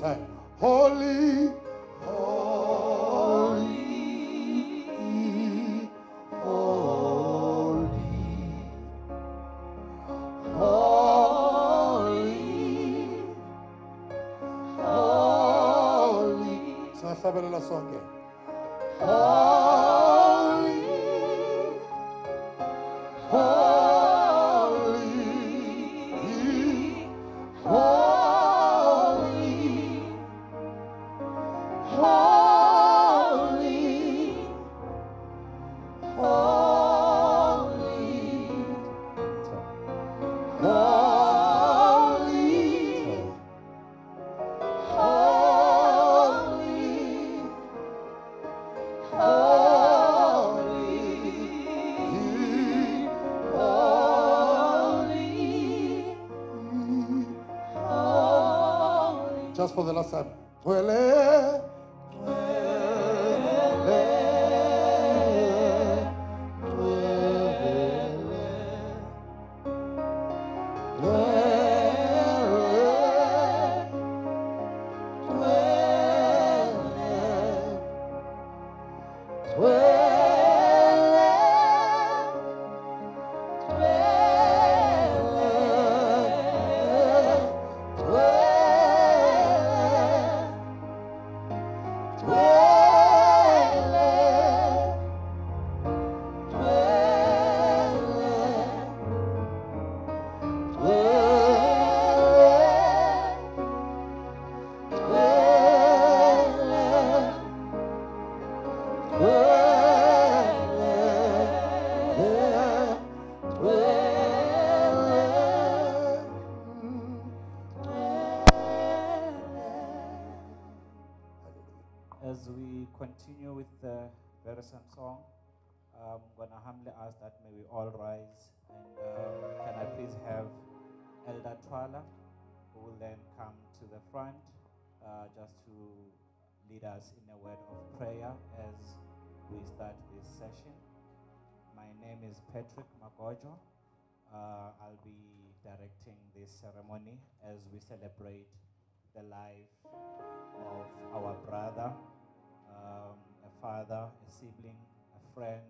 time. Just for the last Magojo. Uh, I'll be directing this ceremony as we celebrate the life of our brother, um, a father, a sibling, a friend,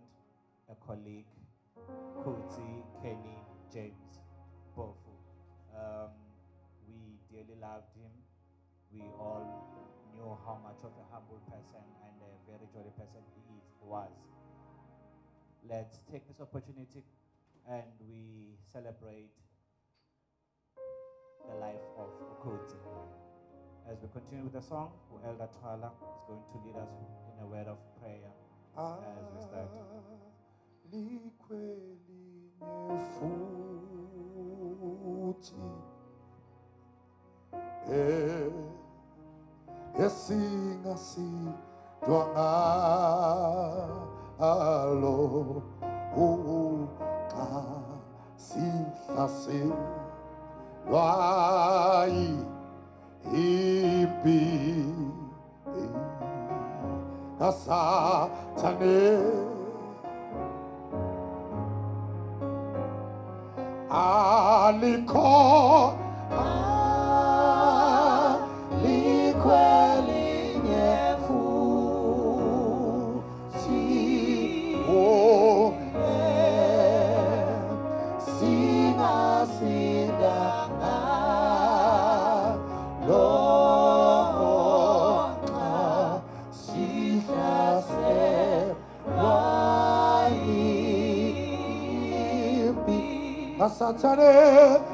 a colleague, Kudzi Kenny James Mpofu. Um, we dearly loved him. We all knew how much of a humble person and a very jolly person he is, he was. Let's take this opportunity and we celebrate the life of Kudzi. As we continue with the song, Elder Twala is going to lead us in a word of prayer as we start. Sihlaselwa impi kasathane alikho alikho 立たれ。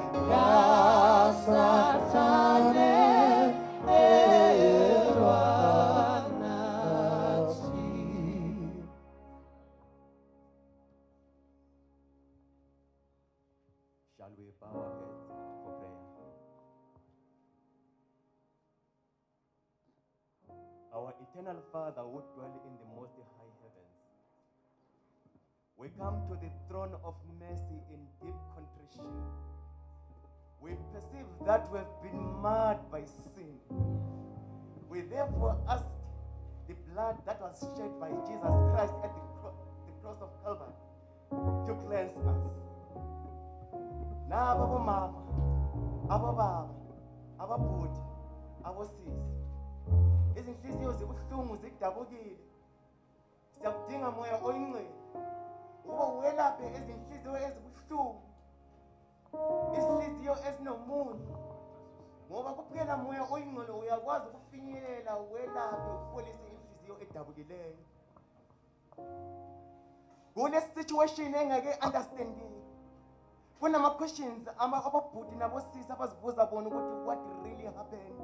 Was shed by Jesus Christ at the, cro- the cross of Calvary to cleanse us. nabo bomama abobaba ababhudi abosisi. Ezibuhlungu zidabukile siyakudinga moya oyingcwele. Ukuba welaphe ezinhliziyo ezibuhlungu isihliziyo esinomunya ngoba kuphela moya oyingcwele. Uyakwazi ukufinyelela welaphe upholise inhliziyo edabukileyo kule situation engeke understanding kunama-questions ama- ababhudi nabosisi abazibuza bona ukuthi what really happened.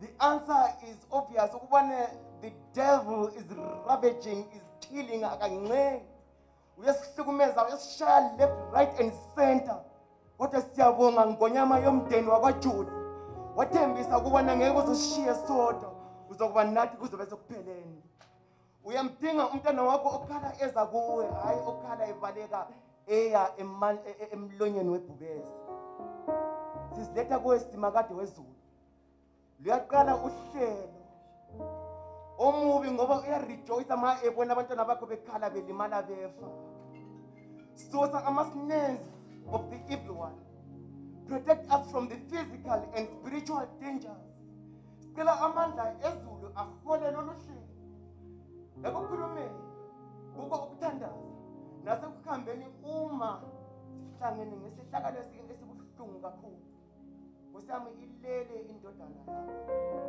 The answer is obvious ukubana the devil is ravaging is killing akanceni uyasihlukumeza uyasishaya left right and center. Kodwa siyabonga ngonyama yomndeni wakwajuda. Wathembisa ukubana ngeke uzosishiye sodwa uzokuba nathi kuzobe sekupheleni uyamdinga umntwana wakho okhala eza kuwe hhayi okhala evaleka eya emlonyeni webhubesi. Siziletha kuwe simakade wezulu. Luyaqala uhlelo. Omubi ngoba uyarejoyisa ma ebona abantwana bakho bekhala belimala befa. Susa ama-snares of the evil one. Protect us from the physical and spiritual dangers sicela amandla ezulu ahole lolu hlelo ekukhulumeni kuko ukuthandaza. Nasekuhambeni uma sihlangene ngesihlakalo esi- esibuhlungu kakhulu. Kusami ilele indodana yakho.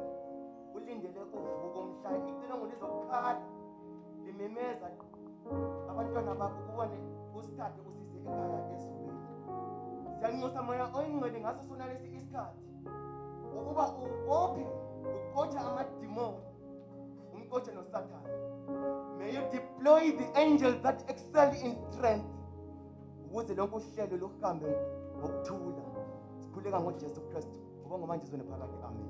Ulindele uvuko mhla icilongo lizokukhala limemeza abantwana bakho kubone usithathe usise ekhaya ezulwini siyanxusa moya oyingcwele ngaso sona lesi isikhathi. Ukuba ubophe uqothe amadimoni umqothe nosathane may you deploy the angels that excel in strength. Ukuze lonke uhlelo luhambe ngokuthula. Sikhuleka ngojesu kristu ubonga manje zone phakathi. Amen.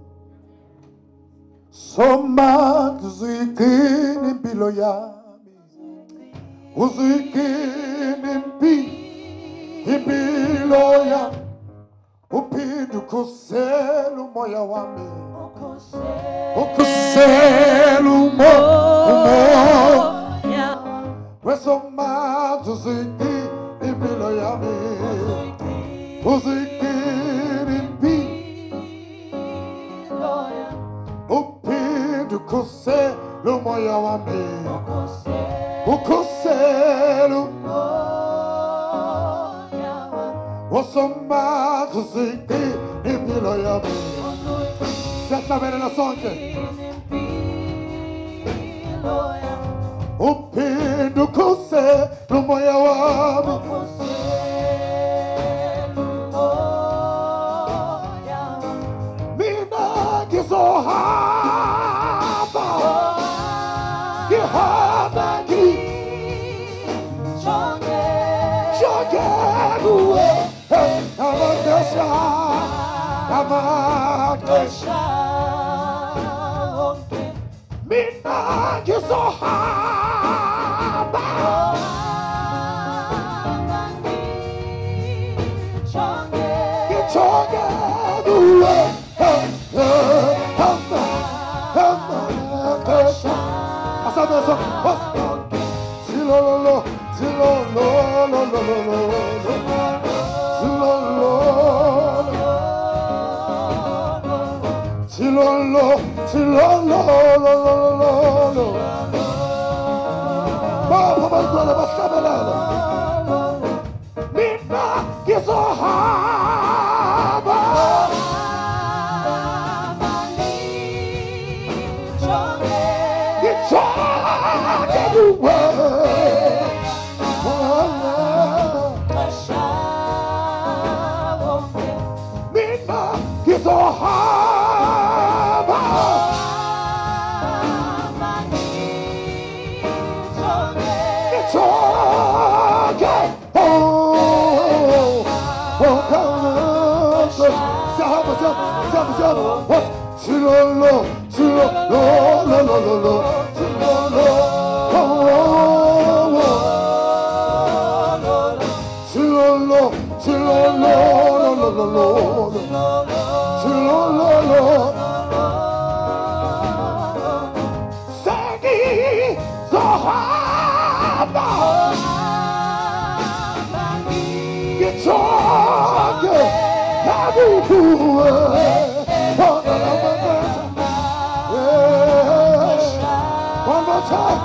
Soma uzigcina impilo yami. Uzigcina impi impilo yami. Uphinde ukhusela umoya wami. o celo moia wesoma tuzuiti impilo yami uzuiti rimbi upindu kuselo moya wami ukoselo moya wesoma e me yami Sätt med dina O pino kose no moyo wami mina ngizohamba ngihamba ngijogeruwe amagosha amagosha ah, you're so high. 하나님 정해 정해 누워 가사면서 어떻게 슬로로 슬로로로로로로로 슬로로 슬로로 슬로로로 bapha abantwana bahlabelele mina lo fela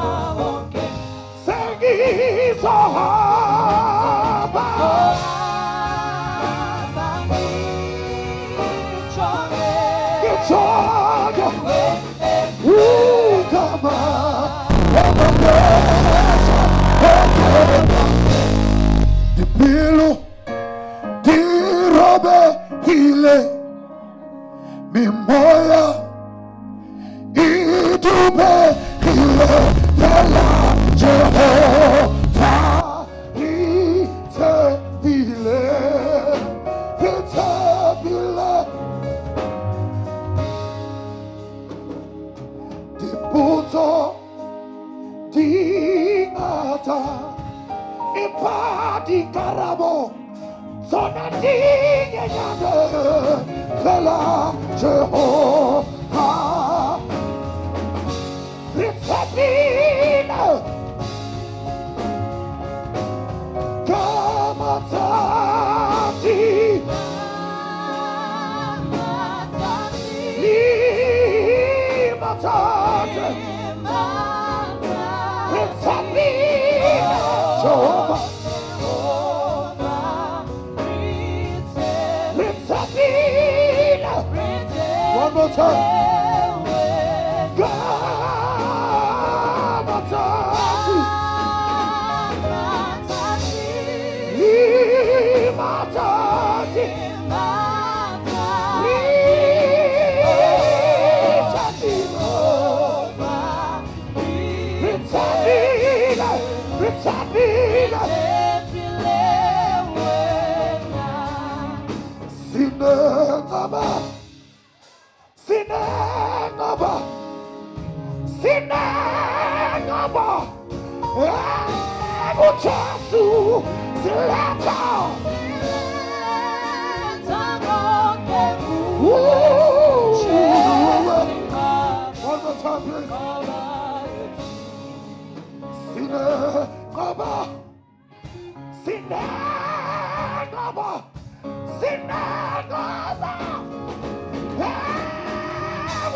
jehova itebile itebile diputo dingata ipadi karabo zona dinyenyane fela jehova one more time sinengaba, sinengaba, ebuchasu, sileta, One more time, please. Sinengaba, sinengaba, sinengaba, ebuchasu, sileta. Sina,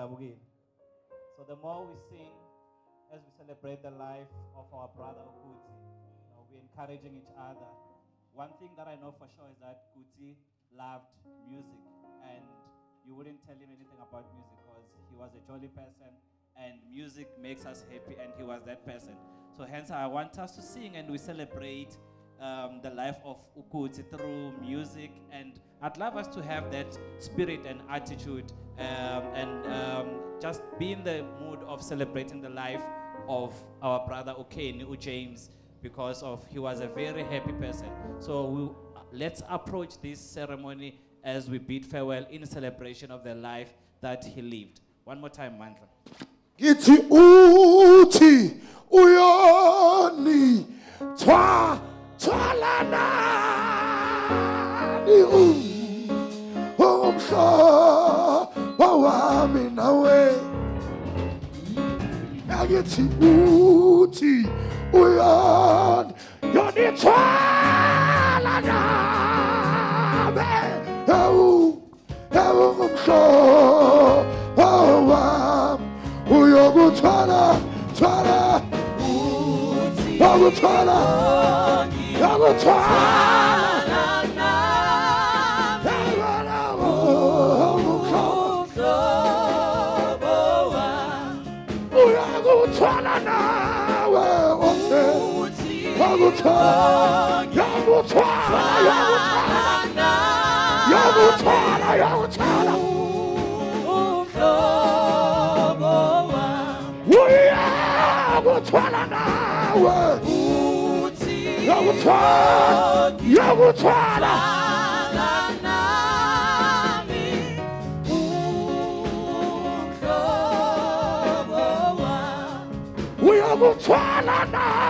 so the more we sing as we celebrate the life of our brother Kudzi, you know, we're encouraging each other. One thing that I know for sure is that Kuti loved music, and you wouldn't tell him anything about music because he was a jolly person, and music makes us happy, and he was that person. So hence, I want us to sing and we celebrate um, the life of Ukuti through music, and I'd love us to have that spirit and attitude, um, and um, just be in the mood of celebrating the life of our brother Okeni U James, because of he was a very happy person. So we, let's approach this ceremony as we bid farewell in celebration of the life that he lived. One more time, mantra. Ngithi uthi uyoni thwa thwalanani umhlobo wami nawe. Ngithi uthi uyoni yoni thwalanami Ewu ewu umhlobo wami uyokuthwala thwala yokuthwala yokuthwala 여우처라 여우처라 여우처라 여우처라. 여우처라 우리 여우처라 나와. 여우처라. 여우처라 우여부 전하나.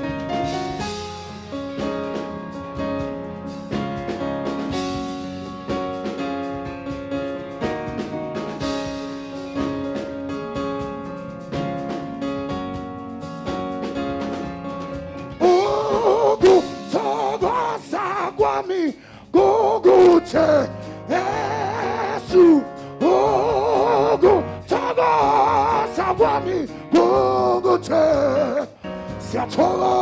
错了。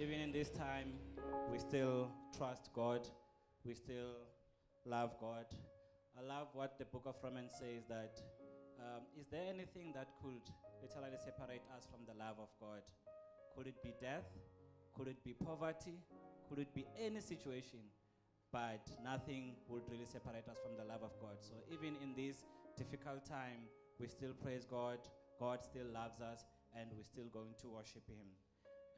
Even in this time, we still trust God. We still love God. I love what the book of Romans says that um, is there anything that could literally separate us from the love of God? Could it be death? Could it be poverty? Could it be any situation? But nothing would really separate us from the love of God. So even in this difficult time, we still praise God. God still loves us, and we're still going to worship Him.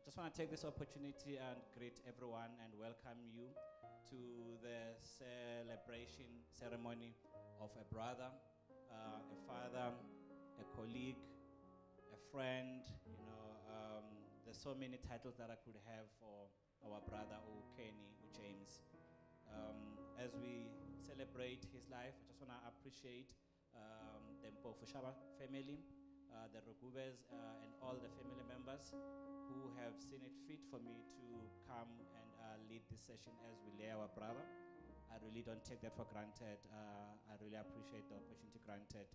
I just want to take this opportunity and greet everyone and welcome you to the celebration ceremony of a brother, uh, a father, a colleague, a friend. You know, um, there's so many titles that I could have for our brother, O Kenny, O James. Um, as we celebrate his life, I just want to appreciate um, the Mpofushaba family, the Rogubes, uh, and all the family members who have seen it fit for me to come and uh, lead this session as we lay our brother. I really don't take that for granted. Uh, I really appreciate the opportunity granted.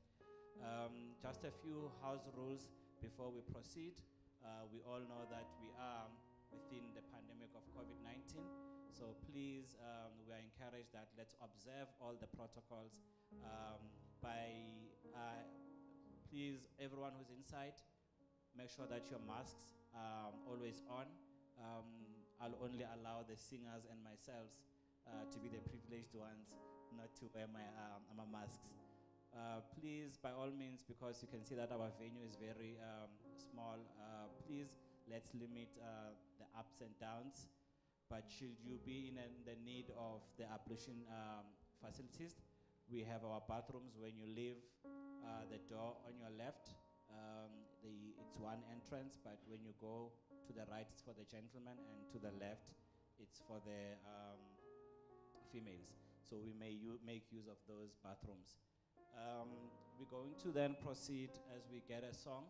Um, just a few house rules before we proceed. Uh, we all know that we are within the pandemic of COVID 19. So please, um, we are encouraged that let's observe all the protocols um, by, uh, please, everyone who's inside, make sure that your masks are always on. Um, I'll only allow the singers and myself uh, to be the privileged ones, not to wear my, um, my masks. Uh, please, by all means, because you can see that our venue is very um, small, uh, please let's limit uh, the ups and downs. But should you be in, an- the need of the ablution um, facilities, we have our bathrooms when you leave uh, the door on your left. Um, the, it's one entrance, but when you go to the right, it's for the gentlemen, and to the left, it's for the um, females. So we may make use of those bathrooms. Um, we're going to then proceed as we get a song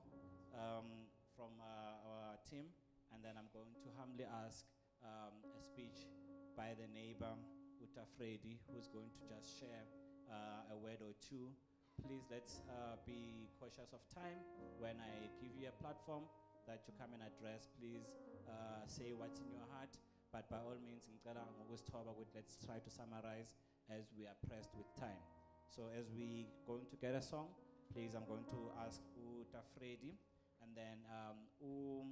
um, from uh, our team, and then I'm going to humbly ask um, a speech by the neighbor, Uta Freddy, who's going to just share a word or two. Please let's uh, be cautious of time when I give you a platform. that you come and address, please uh, say what's in your heart. But by all means, let's try to summarize as we are pressed with time. So as we going to get a song, please, I'm going to ask Uta Freddy and then um, U,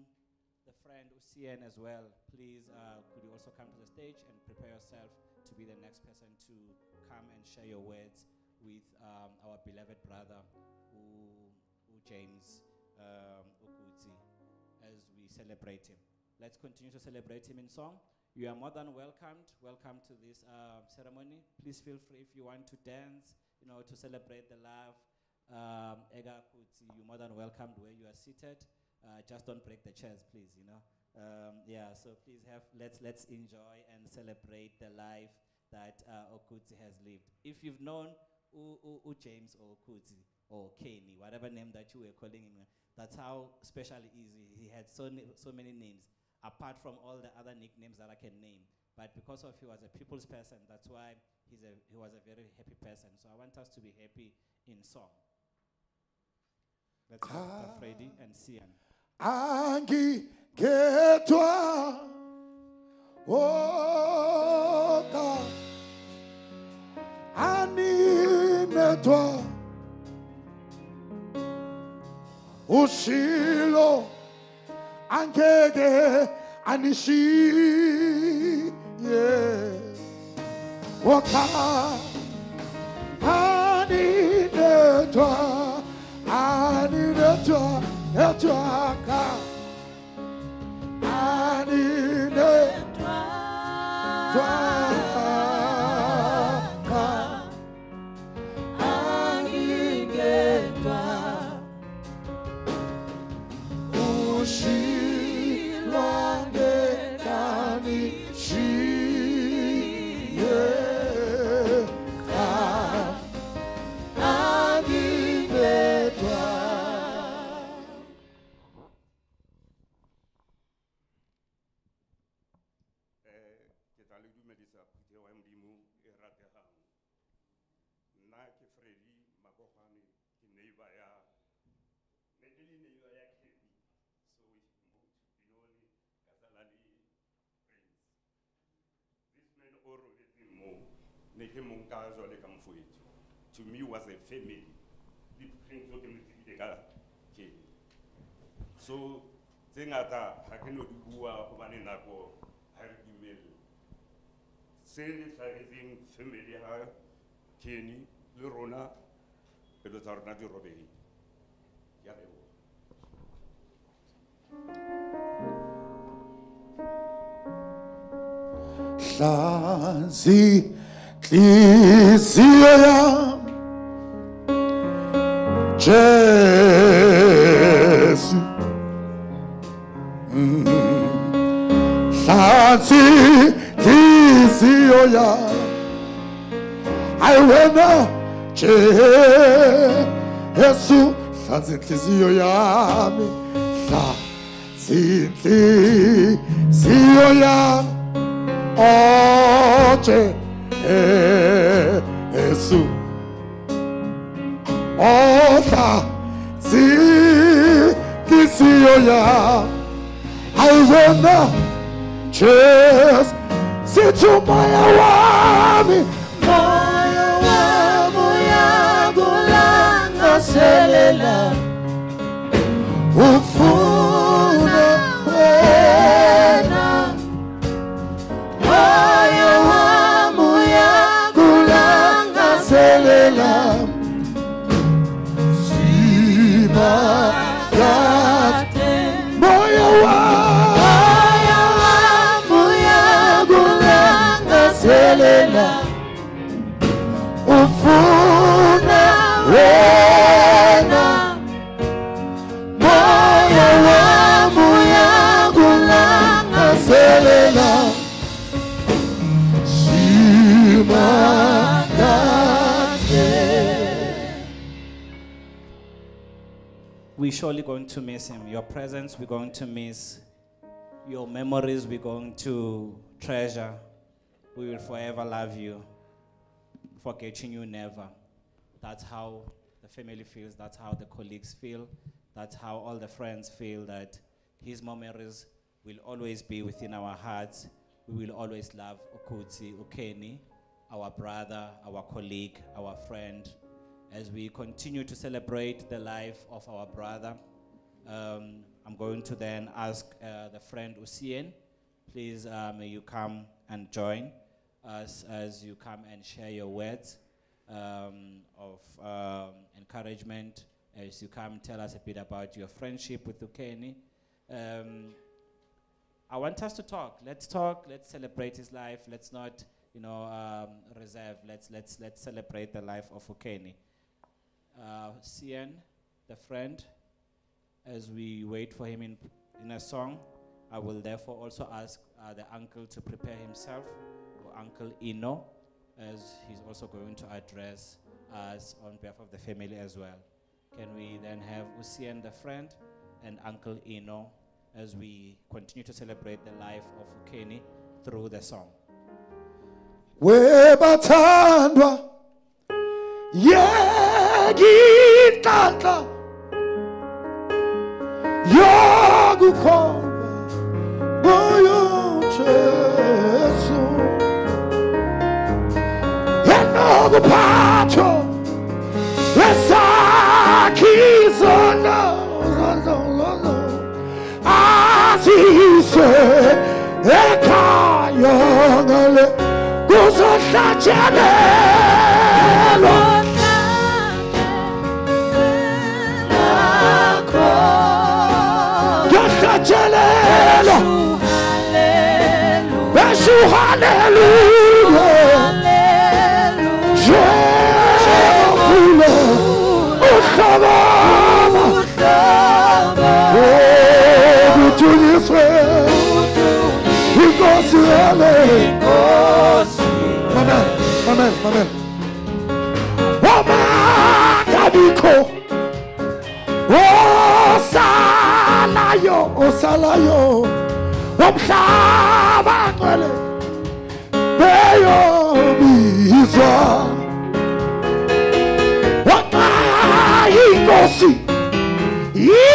the friend Ucien as well. Please, uh, could you also come to the stage and prepare yourself be the next person to come and share your words with um, our beloved brother, U James um, as we celebrate him. Let's continue to celebrate him in song. You are more than welcomed. Welcome to this uh, ceremony. Please feel free if you want to dance, you know, to celebrate the love. Um, you're more than welcomed where you are seated. Uh, just don't break the chairs, please. You know. Um, yeah. So please have let's let's enjoy and celebrate the life that uh, has lived. If you've known U, U, U James or Okutsi or Kenny, whatever name that you were calling him, that's how special he is. He had so so many names apart from all the other nicknames that I can name. But because of he was a people's person, that's why he's a, he was a very happy person. So I want us to be happy in song. Let's have Dr. Freddy and Sian. indiquer toi, oh anime-toi, au silo, angege, anishi, yeah, oh anime-toi, anime-toi, et toi, mofowetso to me was a family. So tse ngata ga ke no di bua gobane nako ga re dumele se le tlhagetseng family ya kenny le rona pelo tsa rona di robegile ke a leboga hlanzi nhliziyo yam jesu. Mm. hlanzi nhliziyo yam hayi wena jesu hlanzi nhliziyo yami hlanzi nhliziyo yami oche Jesu Ola si kisiyo ya Aiwena Ches Situ moya wami Moyo wangu yakulangazelela Ufuna We're surely going to miss him. Your presence, we're going to miss. Your memories, we're going to treasure. We will forever love you. Forgetting you never. That's how the family feels. That's how the colleagues feel. That's how all the friends feel that His memories will always be within our hearts. We will always love Okutsi, Ukeni, our brother, our colleague, our friend, as we continue to celebrate the life of our brother. Um, I'm going to then ask uh, the friend Usien, please uh, may you come and join us as you come and share your words um, of um, encouragement, as you come tell us a bit about your friendship with Ukeni. Um, I want us to talk. Let's talk. Let's celebrate his life. Let's not, you know, um, reserve. Let's let's let's celebrate the life of Ukeni. Uh, Sian, the friend, as we wait for him in in a song, I will therefore also ask uh, the uncle to prepare himself, or Uncle Ino, as he's also going to address us on behalf of the family as well. Can we then have Usian, the friend, and Uncle Ino as we continue to celebrate the life of Ukeni through the song. webathandwa yekinhlanhla yokukholwa kuyo Jesu. Enokuphathwa esakhizo azise ekhaya ngale kuzohlatshelelwa Alléluia. Un jour, Alléluia. Je voulais au savoir. Oh, de. Il. Amen, amen, amen. Amen, osalayo. Womhlaba ngcwele. Beyobizwa. Wanga inkosi. Ibalayo,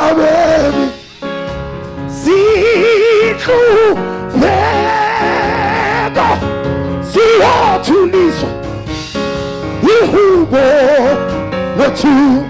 emhlabeni sihlupheka siyathuliswa ihubo lethu khona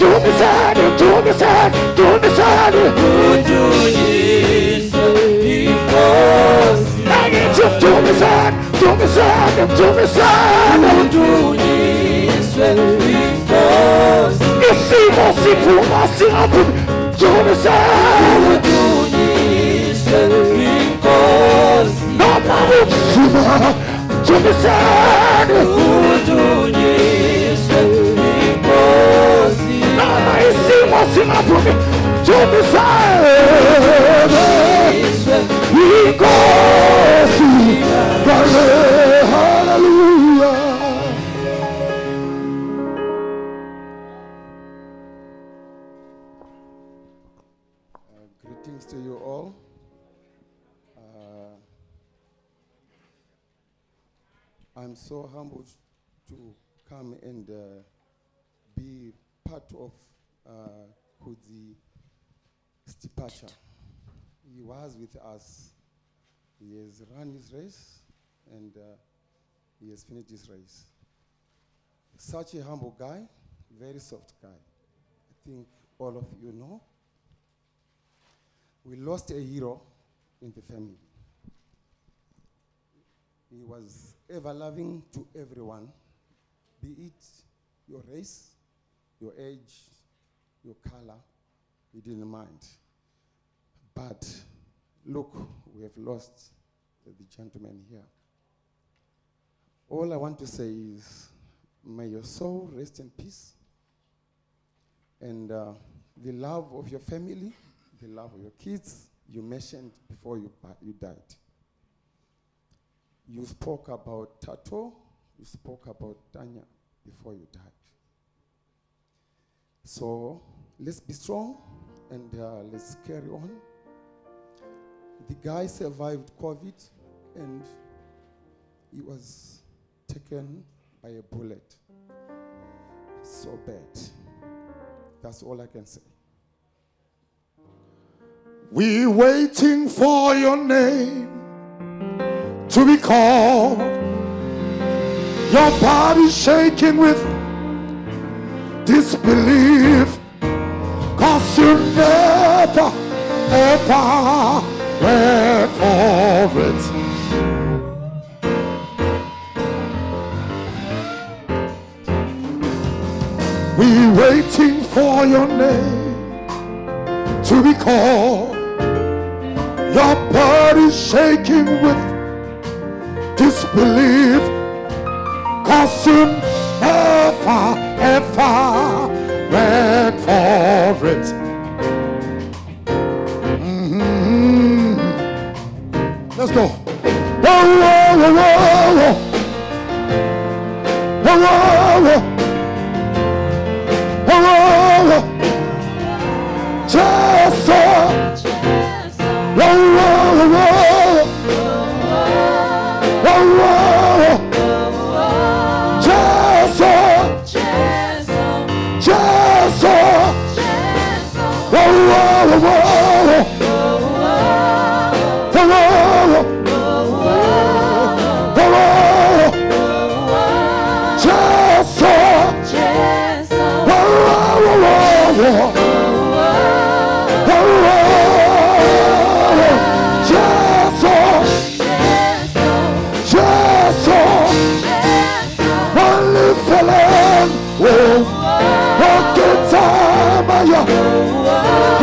esithi mdumiseni mdumiseni mdumiseni engithi mdumiseni mdumiseni mdumiseni isimo siphuma singaphumi mdumiseni noma ubuzima mdumiseni noma isimo singaphumi mdumiseni inkosi kale haleluya you all. Uh, I'm so humbled to come and uh, be part of uh, departure. He was with us. He has run his race and uh, he has finished his race. Such a humble guy, very soft guy. I think all of you know. We lost a hero in the family. He was ever loving to everyone, be it your race, your age, your color, he didn't mind. But look, we have lost the gentleman here. All I want to say is, may your soul rest in peace. And uh, the love of your family, the love of your kids, you mentioned before you, you died. You spoke about Tato, you spoke about Tanya before you died. So let's be strong and uh, let's carry on. The guy survived COVID and he was taken by a bullet. So bad. That's all I can say. We waiting for your name to be called. Your body shaking with disbelief. Cause you never, ever went for it. We waiting for your name to be called. Your body shaking with disbelief. Cause you never, ever went for it. Mhm. Let's go. Whoa, whoa, whoa. Whoa, whoa, whoa. Whoa,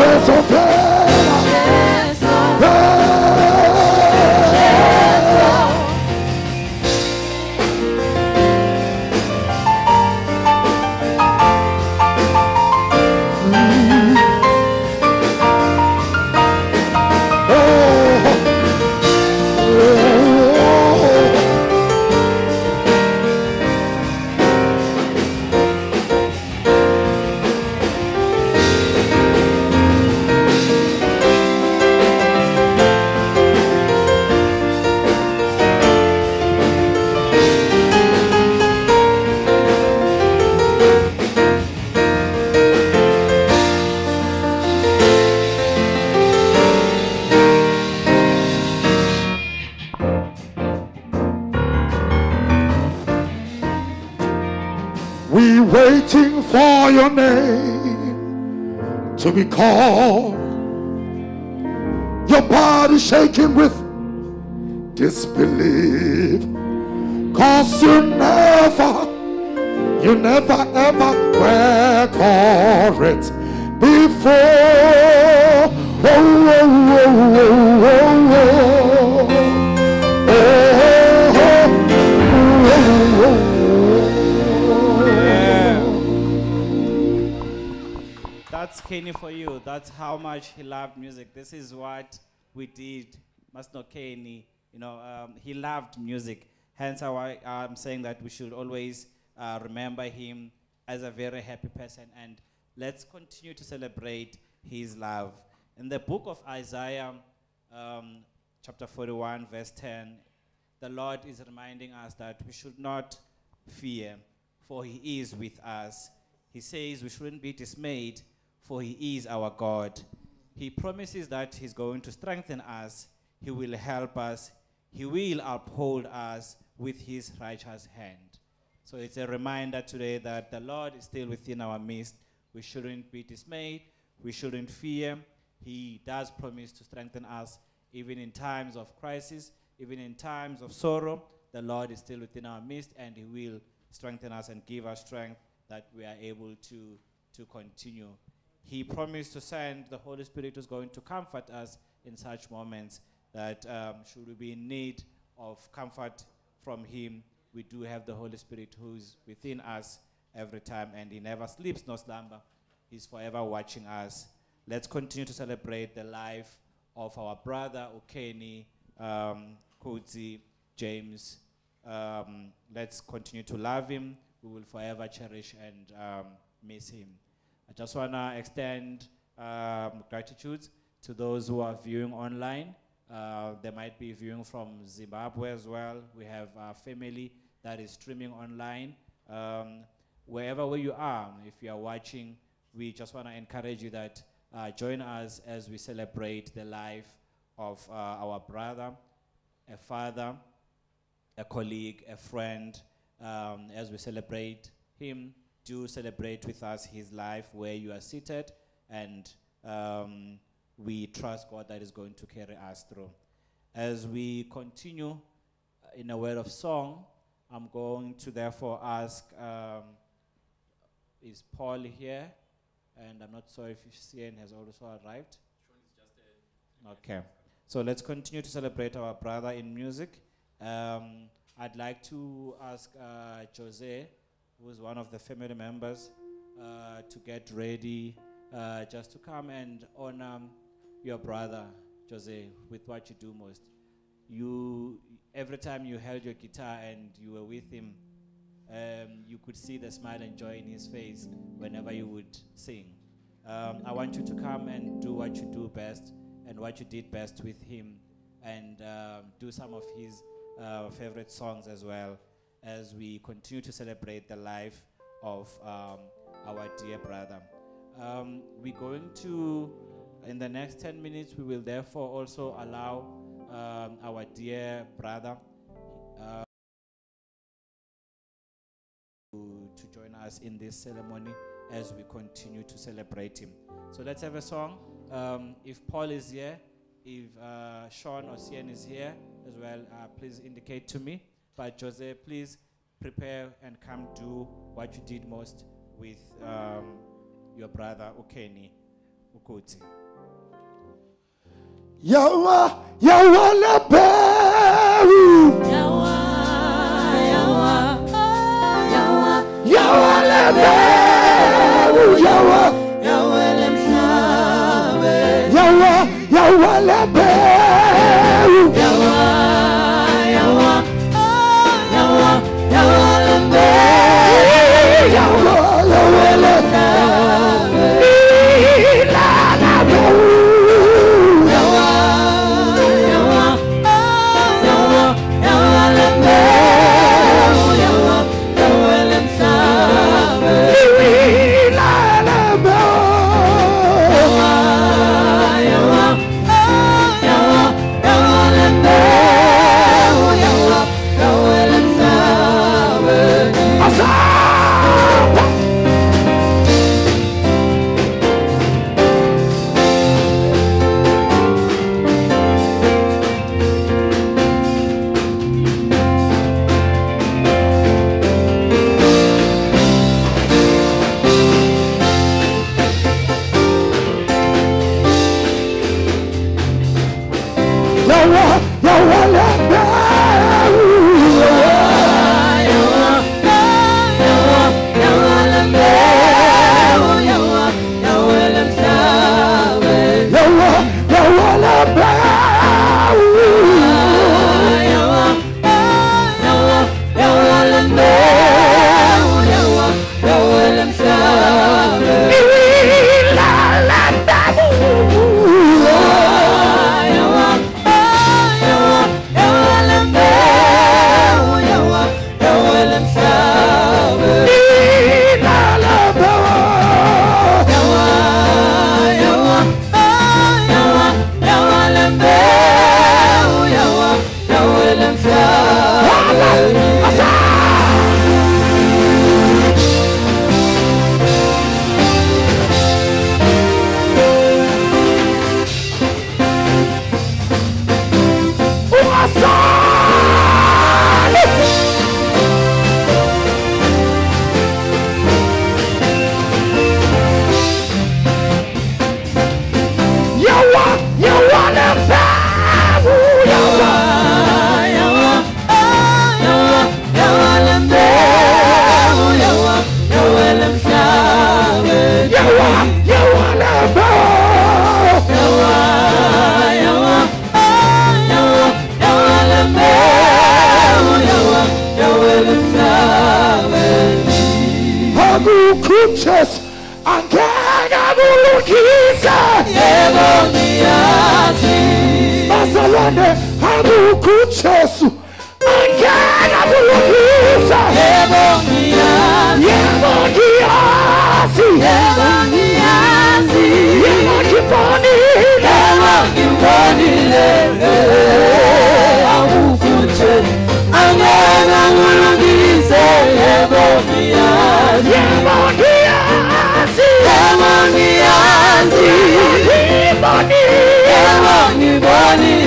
resolver. Name to be called. Your body shaking with disbelief. Cause you never, You never ever were it before. Oh, oh, oh, oh, oh, That's Kenny for you. That's how much he loved music. This is what we did. Must know Kenny. You know, um, he loved music. Hence, how I, I'm saying that we should always uh, remember him as a very happy person and let's continue to celebrate his love. In the book of Isaiah, um, chapter 41, verse 10, the Lord is reminding us that we should not fear, for he is with us. He says we shouldn't be dismayed, for he is our God. He promises that he's going to strengthen us, he will help us, he will uphold us with his righteous hand. So it's a reminder today that the Lord is still within our midst. We shouldn't be dismayed, we shouldn't fear. He does promise to strengthen us even in times of crisis, even in times of sorrow. The Lord is still within our midst and He will strengthen us and give us strength that we are able to, to continue. He promised to send the Holy Spirit who's going to comfort us in such moments that um, should we be in need of comfort from Him, we do have the Holy Spirit who's within us every time and He never sleeps nor slumber. He's forever watching us. Let's continue to celebrate the life of our brother Okeni, um, Kudzi, James. Um, let's continue to love him. We will forever cherish and um, miss him. I just want to extend um, gratitude to those who are viewing online. Uh, they might be viewing from Zimbabwe as well. We have a family that is streaming online. Um, wherever where you are, if you are watching, we just want to encourage you that uh, join us as we celebrate the life of uh, our brother, a father, a colleague, a friend, um, as we celebrate him. Do celebrate with us his life where you are seated, and um, we trust God that is going to carry us through. As we continue in a word of song, I'm going to therefore ask um, is Paul here? And I'm not sure if CN has also arrived. Okay. So let's continue to celebrate our brother in music. Um, I'd like to ask uh, Jose, who's one of the family members, uh, to get ready uh, just to come and honor your brother, Jose, with what you do most. You, every time you held your guitar and you were with him, um, you could see the smile and joy in his face whenever you would sing. Um, I want you to come and do what you do best and what you did best with him and um, do some of his uh, favorite songs as well as we continue to celebrate the life of um, our dear brother. Um, we're going to, in the next 10 minutes, we will therefore also allow um, our dear brother uh, to, to join us in this ceremony as we continue to celebrate him. So let's have a song. Um, if Paul is here, if uh, Sean or Cian is here as well, uh, please indicate to me. But Jose, please prepare and come do what you did most with um, your brother Okeni Ukoti. Yawa, Yawa leberu, Yawa, Yawa, Yawa, Yawa leberu, Yawa, Yawa lemhlabe. Yawa, Yawa leberu,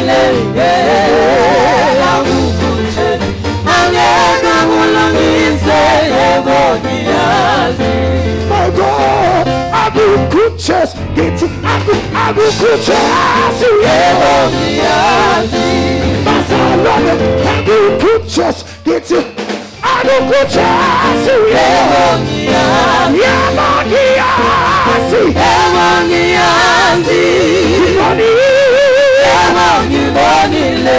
ngibonile my God akukhuthes ngithi aku akukhuthes yebo bazalwane akukhuthes ngithi akukhuthes yebo yebo ngiyazi ngibonile Jesu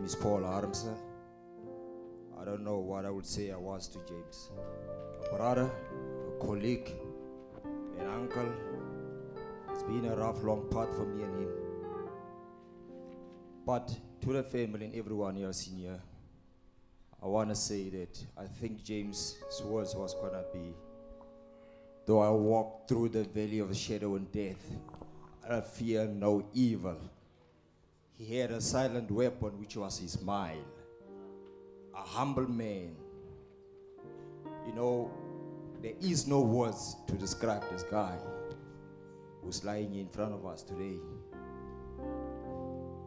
name is Paul Armsa. I don't know what I would say I was to James. A brother, a colleague, an uncle. It's been a rough, long path for me and him. But to the family and everyone else in here, I want to say that I think James' words was going to be, though I walk through the valley of the shadow and death, I fear no evil. He had a silent weapon, which was his smile. A humble man. You know, there is no words to describe this guy who's lying in front of us today.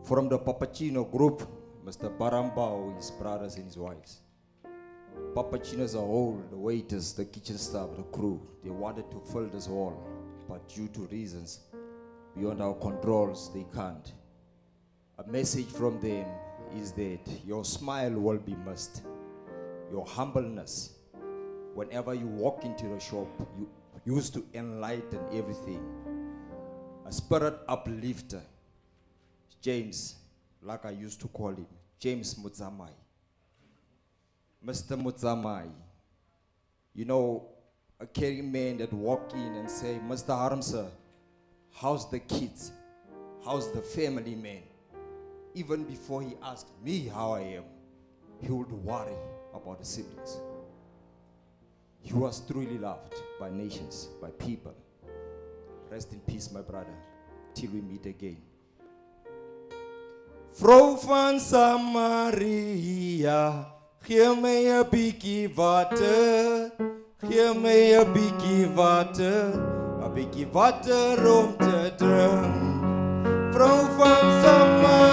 From the Papachino group, Mr. Barambao, his brothers and his wives. Papachino as a whole, the waiters, the kitchen staff, the crew, they wanted to fill this hall, but due to reasons beyond our controls, they can't. A message from them is that your smile will be missed, your humbleness. Whenever you walk into the shop, you used to enlighten everything. A spirit uplifter. James, like I used to call him, James Mutzamai. Mr. Mutzamai. You know, a caring man that walk in and say, Mr. Harmsa, how's the kids? How's the family man? Even before he asked me how I am, he would worry about the siblings. He was truly loved by nations, by people. Rest in peace, my brother. Till we meet again. Vrou Samaria, gee my 'n bietjie water. Gee my 'n bietjie water, 'n bietjie water om te drink. Vrou Samaria,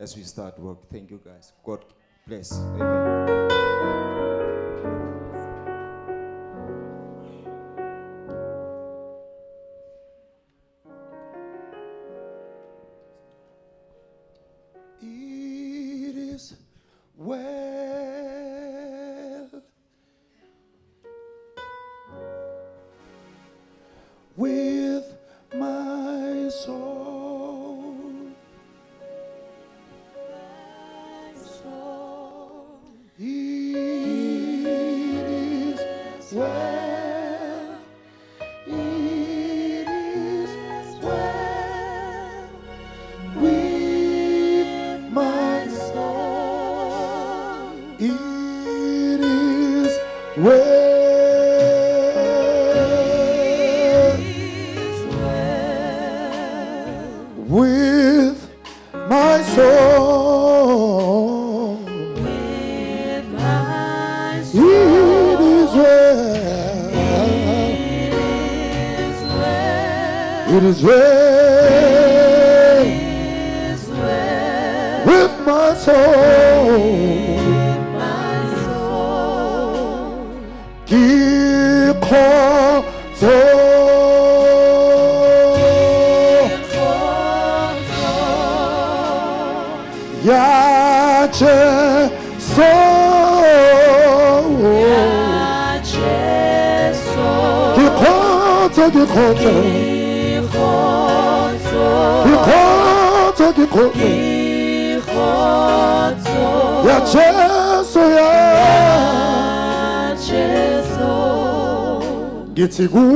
as we start work. Thank you guys. God bless. Amen. Segundo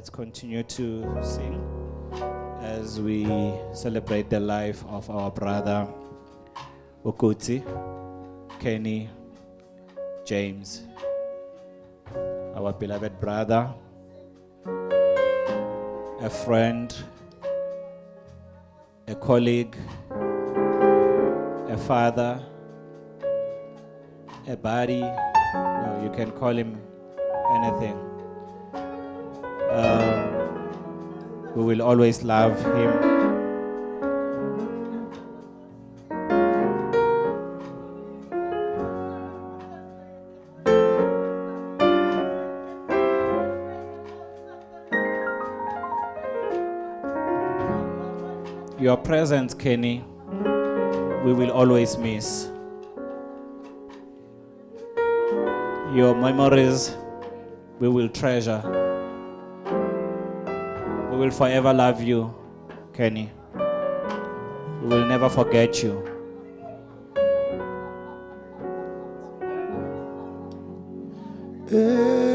let's continue to sing as we celebrate the life of our brother Ukuti, Kenny James, our beloved brother, a friend, a colleague, a father, a buddy. No, you can call him anything. Um, we will always love him. Your presence, Kenny, we will always miss. Your memories, we will treasure. Will forever love you, Kenny. We will never forget you. ehulukile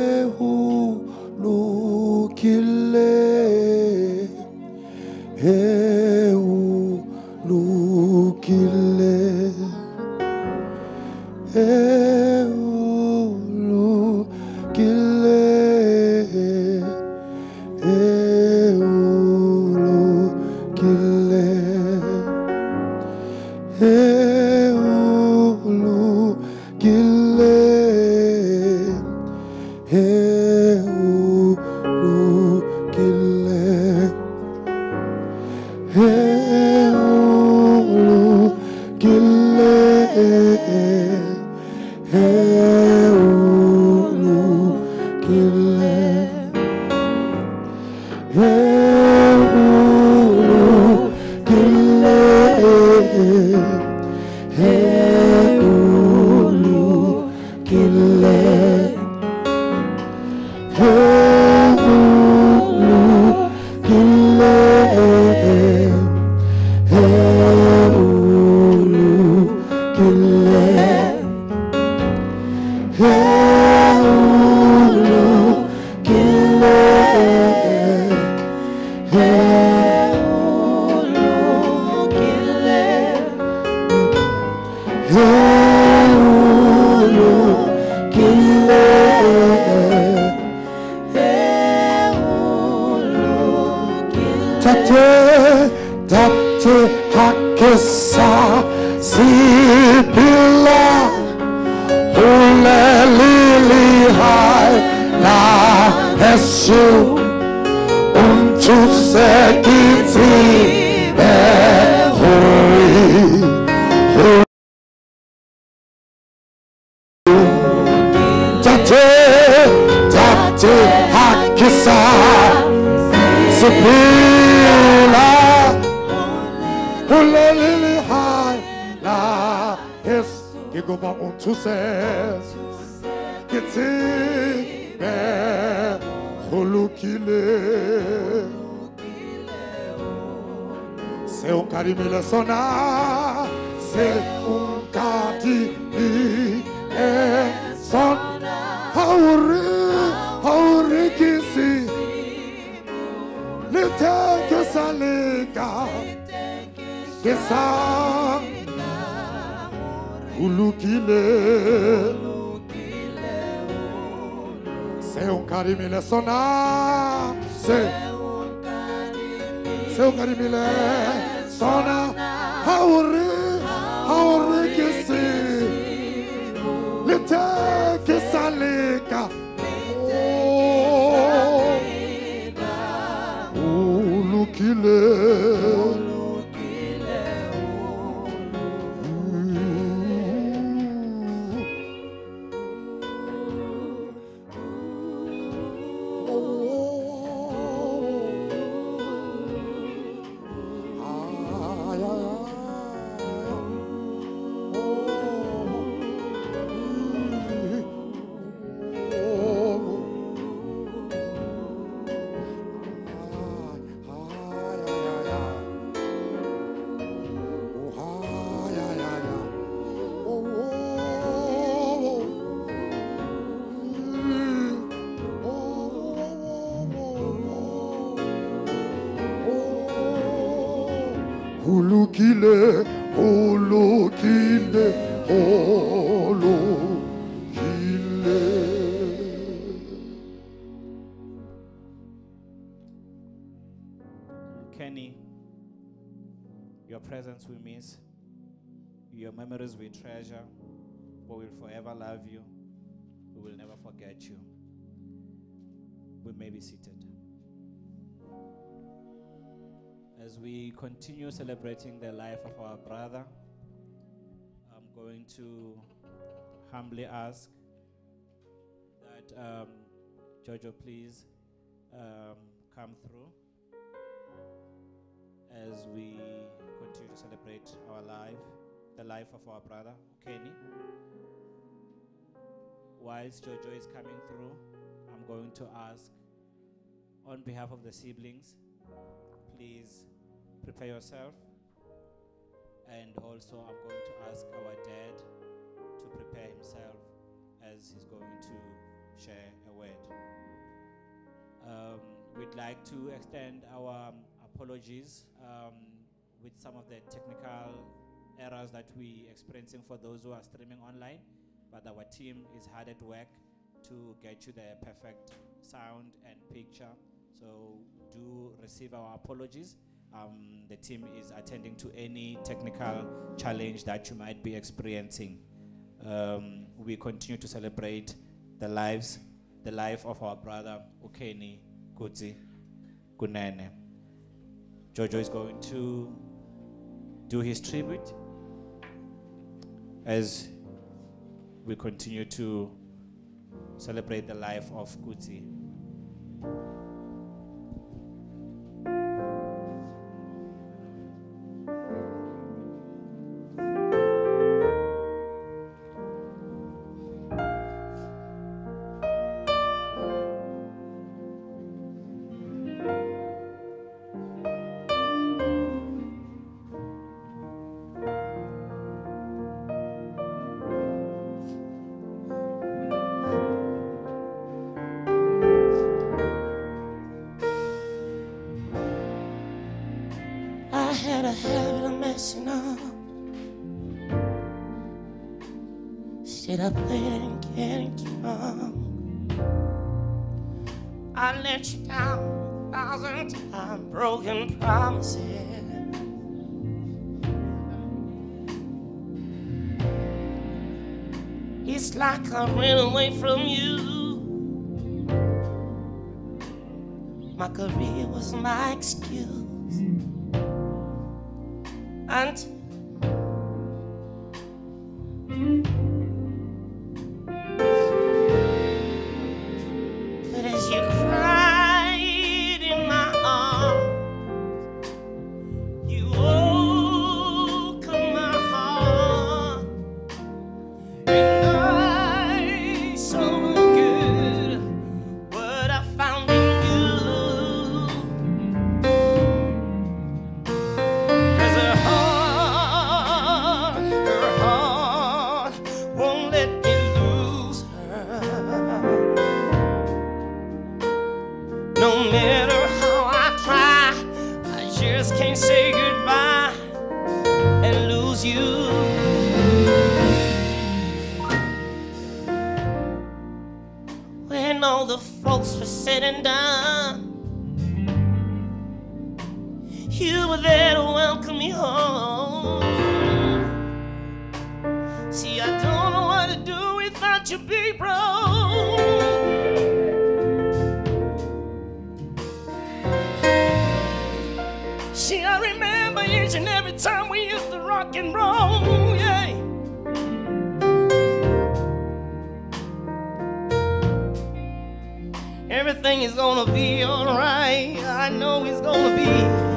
memories we treasure, but we'll forever love you. We will never forget you. We may be seated. As we continue celebrating the life of our brother, I'm going to humbly ask that um, Jojo please um, come through as we continue to celebrate our life, the life of our brother, Kenny. Whilst Jojo is coming through, I'm going to ask, on behalf of the siblings, please prepare yourself. And also, I'm going to ask our dad to prepare himself as he's going to share a word. Um, we'd like to extend our apologies um, with some of the technical errors that we're experiencing for those who are streaming online. But our team is hard at work to get you the perfect sound and picture. So do receive our apologies. Um, the team is attending to any technical challenge that you might be experiencing. Um, we continue to celebrate the lives, the life of our brother Ukeni Kudzi Kunene. Jojo is going to do his tribute as we continue to celebrate the life of Kudzi. Everything is gonna be alright. I know it's gonna be.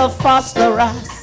Of Foster Us,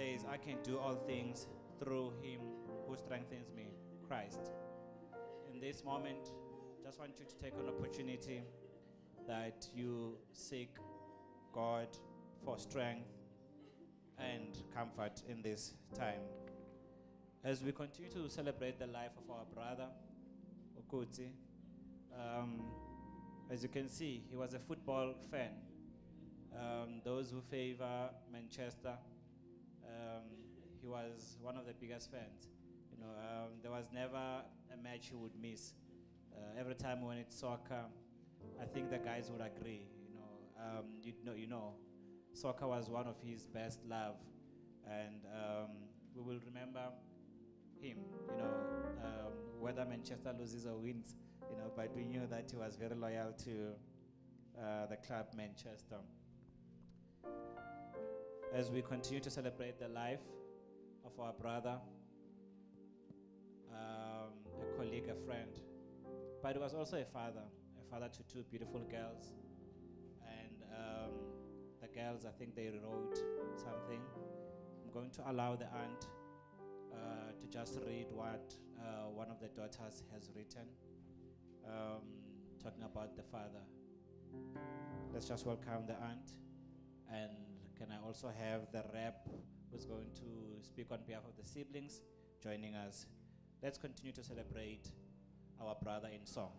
says, I can do all things through him who strengthens me, Christ. In this moment, just want you to take an opportunity that you seek God for strength and comfort in this time. As we continue to celebrate the life of our brother, Okuti, um, as you can see, he was a football fan. Um, those who favor Manchester, he was one of the biggest fans. You know, um, there was never a match he would miss. Uh, every time when it's soccer, I think the guys would agree. You know, um, you know, you know, soccer was one of his best love, and um, we will remember him. You know, um, whether Manchester loses or wins, you know, but we knew that he was very loyal to uh, the club Manchester. As we continue to celebrate the life of our brother, um, a colleague, a friend, but he was also a father, a father to two beautiful girls. And um, the girls, I think they wrote something. I'm going to allow the aunt uh, to just read what uh, one of the daughters has written, um, talking about the father. Let's just welcome the aunt. And can I also have the rep who's going to speak on behalf of the siblings joining us? Let's continue to celebrate our brother in song.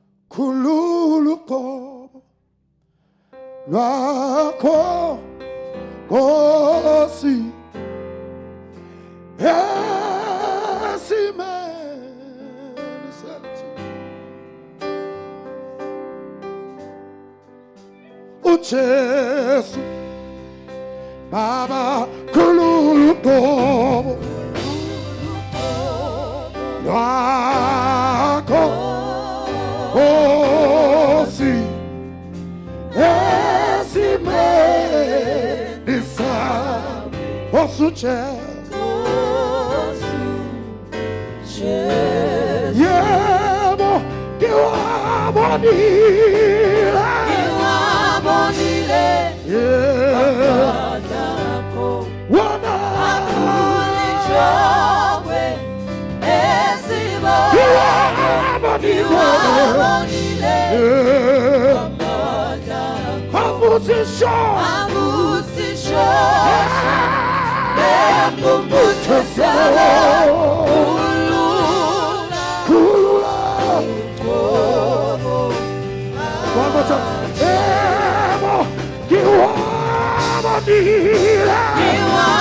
uJesu Baba khululuko lwakho Nkosi esimeni sami osujesu yebo ngiwabonile Yeah. Ngiwabonile Yeah. abusisho Kulula. One more time. Emo, ngiwabonile. Yeah. Wona wotshalo. Ngiwabonile.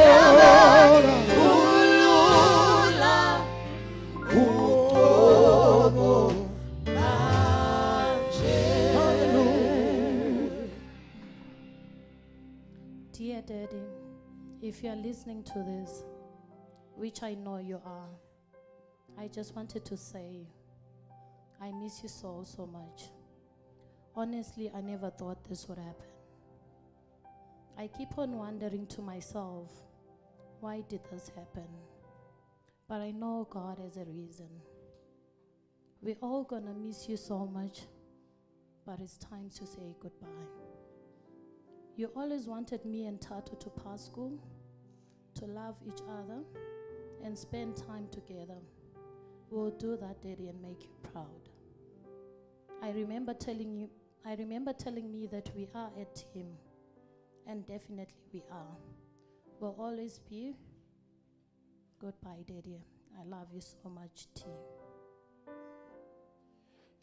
Dear Daddy, if you are listening to this, which I know you are, I just wanted to say, I miss you so, so much. Honestly, I never thought this would happen. I keep on wondering to myself, why did this happen? But I know God has a reason. We're all gonna miss you so much, but it's time to say goodbye. You always wanted me and Tato to pass school, to love each other, and spend time together. We'll do that, Daddy, and make you proud. I remember telling you, I remember telling me that we are a team, and definitely we are. We'll always be. Goodbye, Daddy. I love you so much, T.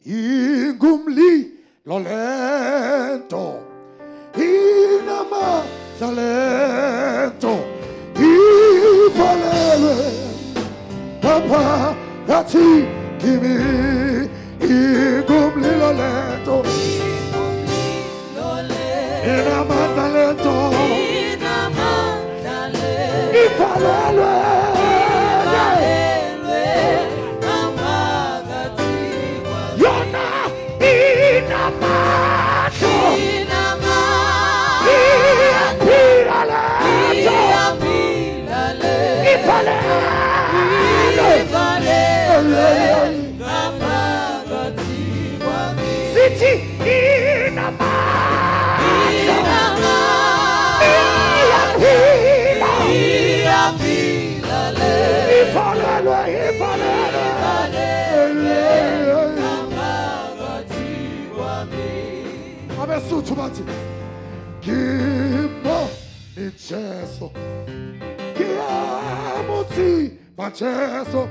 ingumlilo lento talento. Y valere papá a ti y mí y cumplir lo lento era más talento y valere ni jesu kiamuti ba jesu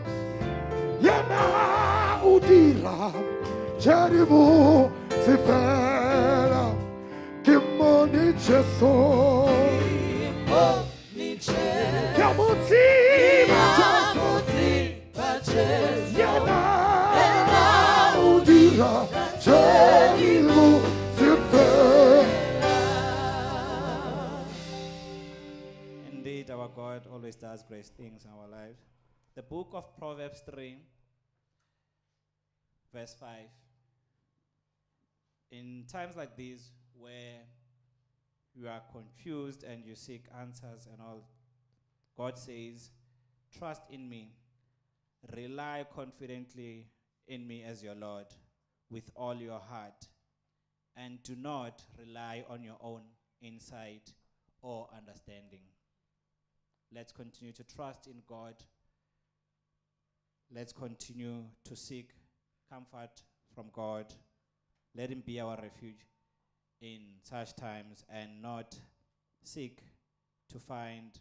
yena o dira jeribu se fela kimbo ni jesu kiamuti ba jesu yena God always does great things in our lives. The book of Proverbs 3, verse 5. In times like these, where you are confused and you seek answers and all, God says, Trust in me, rely confidently in me as your Lord with all your heart, and do not rely on your own insight or understanding. Let's continue to trust in God. Let's continue to seek comfort from God. Let Him be our refuge in such times and not seek to find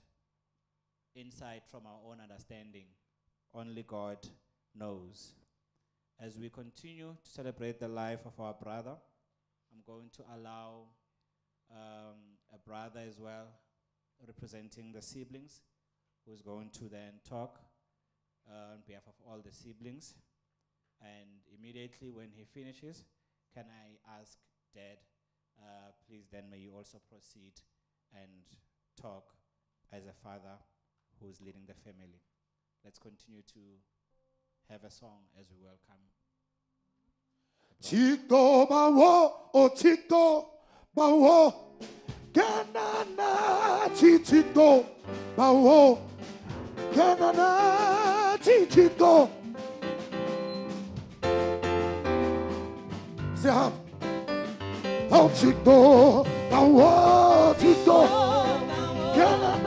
insight from our own understanding. Only God knows. As we continue to celebrate the life of our brother, I'm going to allow um, a brother as well representing the siblings, who's going to then talk uh, on behalf of all the siblings. And immediately when he finishes, can I ask Dad, uh, please then may you also proceed and talk as a father who's leading the family. Let's continue to have a song as we welcome. Chico bawo, oh Chico bawo, Canana Chico bawo, Canana Chico. Say Oh Chico bawo, Chico, Canana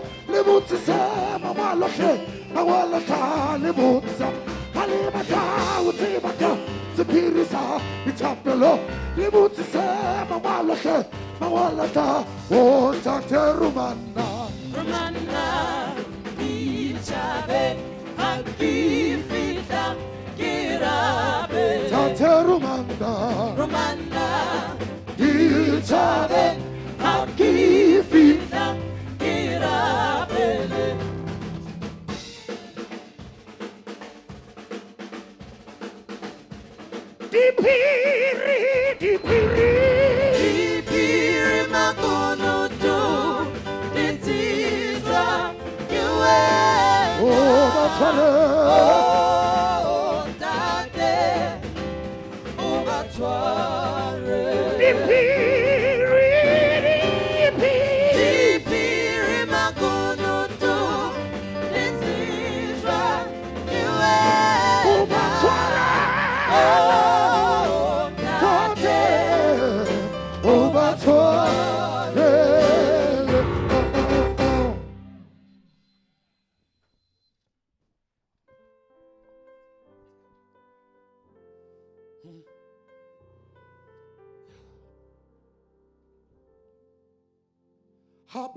Zim, Itapelo, Libutsa, Mamaloke, Awalata, Libutsa, Halimata, Huzimaka, Zipirisa, Itapelo, Libutsa, Mamaloke, Awalata, O Taterumana. Taterumanda. Ilchade, Akifina, Dipiri, dipiri, oh,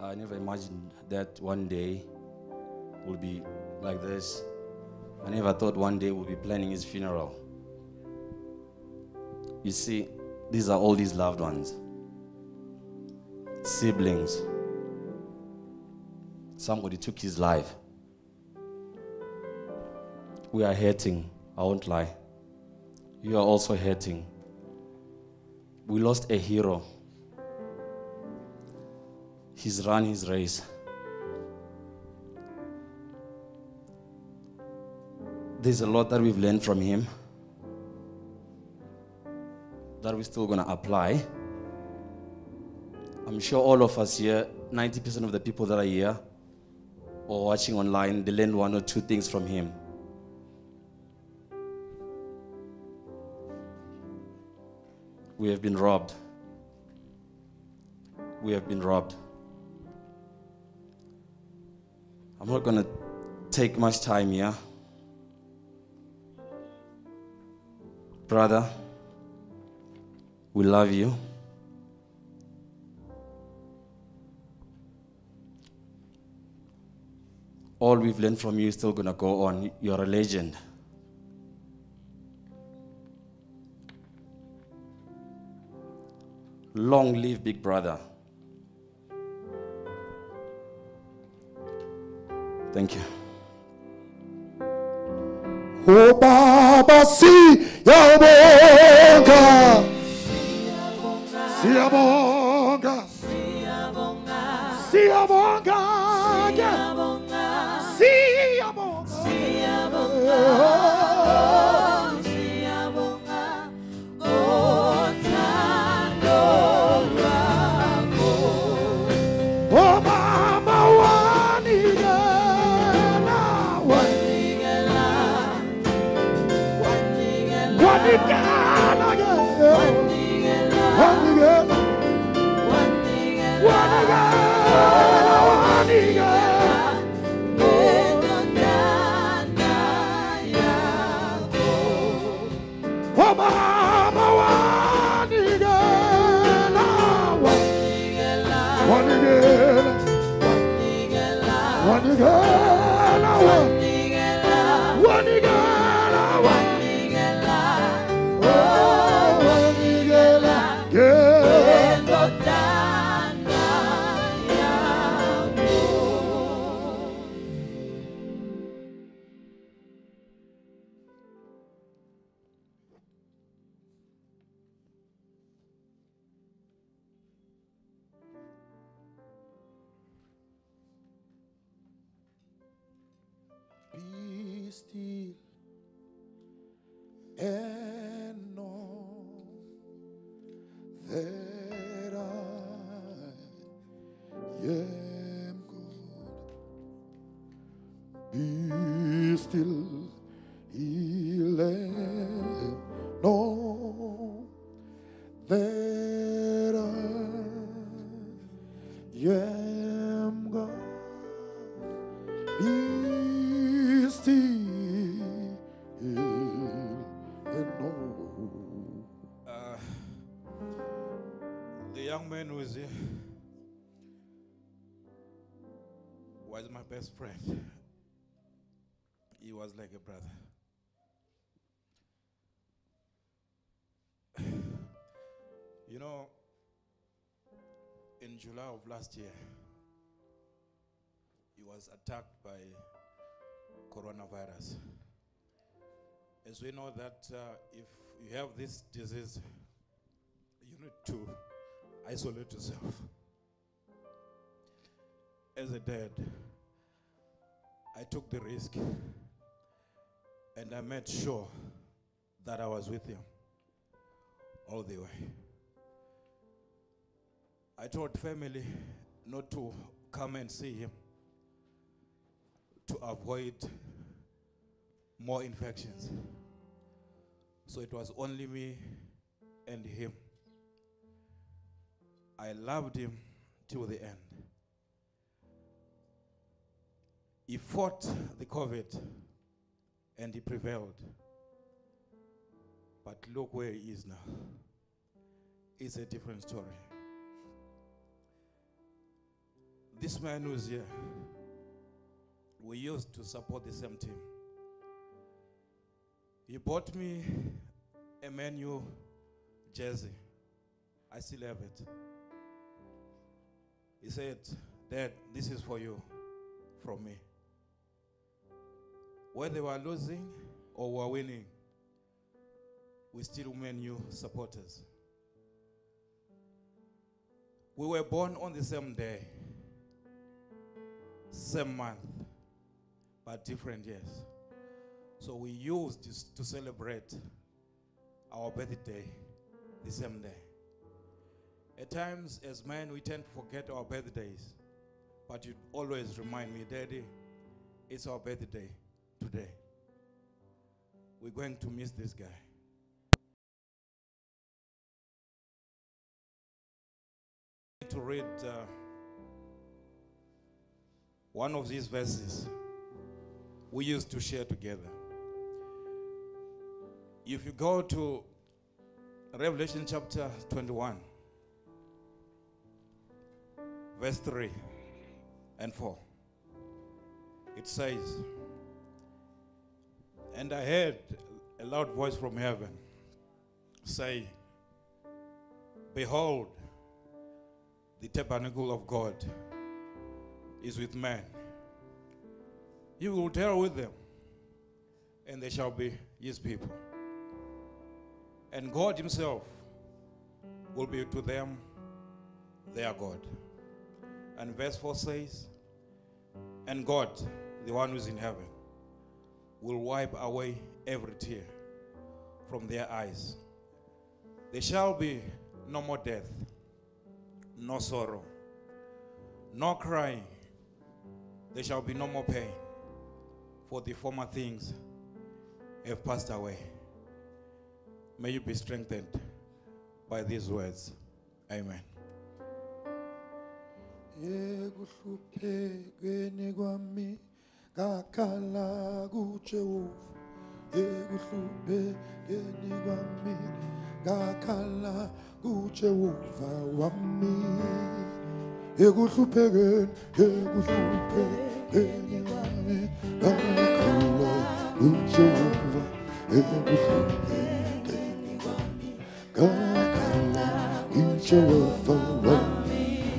I never imagined that one day would be like this. I never thought one day we'll be planning his funeral. You see, these are all these loved ones, siblings. Somebody took his life. We are hurting, I won't lie. You are also hurting we lost a hero. He's run his race. There's a lot that we've learned from him that we're still going to apply. I'm sure all of us here, 90% of the people that are here or watching online, they learned one or two things from him. We have been robbed. We have been robbed. I'm not going to take much time here. Brother, we love you. All we've learned from you is still going to go on. You're a legend. Long live Big Brother. Thank you. Oh Baba siyabonga Siyabonga Siyabonga Siyabonga Oh young man who is here was my best friend. He was like a brother. You know, in July of last year, he was attacked by coronavirus. As we know that uh, if you have this disease, you need to isolate yourself. As a dad, I took the risk and I made sure that I was with him all the way. I told family not to come and see him to avoid more infections. So it was only me and him. I loved him till the end. He fought the COVID and he prevailed. But look where he is now. It's a different story. This man who's here, we used to support the same team. He bought me a Man U jersey. I still have it. He said, Dad, this is for you from me. Whether they were losing or were winning, we still Man U supporters. We were born on the same day, same month, but different years. So we used this to celebrate our birthday the same day. At times, as men, we tend to forget our birthdays, but you always remind me, Daddy, it's our birthday today. We're going to miss this guy. To read uh, one of these verses we used to share together. If you go to Revelation chapter 21, verse 3 and 4, it says, And I heard a loud voice from heaven say, Behold, the tabernacle of God is with man. He will dwell with them, and they shall be his people. And God himself will be to them their God. And verse 4 says, And God, the one who is in heaven, will wipe away every tear from their eyes. There shall be no more death, no sorrow, no crying. There shall be no more pain, for the former things have passed away. May you be strengthened by these words. Amen. Ekuhluphekeni kwami ngakhala kuJehova ekuhluphekeni kwami ngakhala kuJehova wami ekuhluphekeni ekuhluphekeni kwami ngakhala kuJehova ekuhluphekeni kwami ngakhala kuJehova wami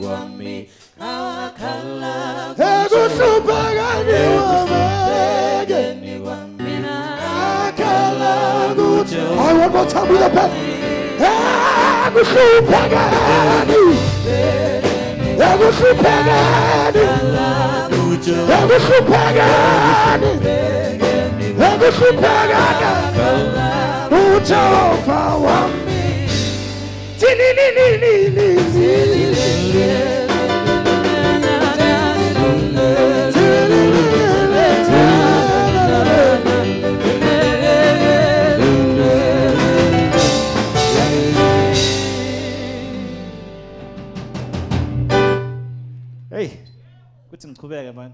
kwami akhala kuJehova I want more time with the pen ekuhluphekeni ekuhluphekeni ekuhluphekeni ekuhluphekeni uJehova wami Hey, kuthi ngichubeke man.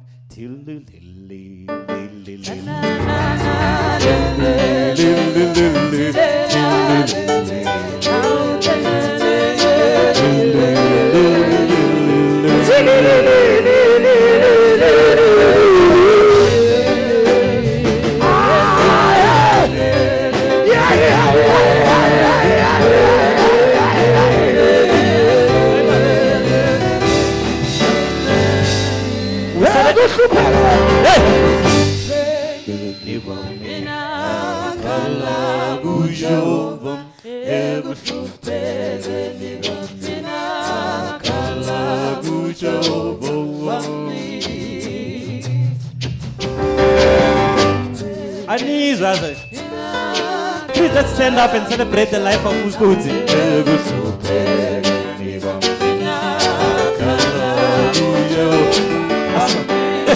Celebrate the life of Uskudzi.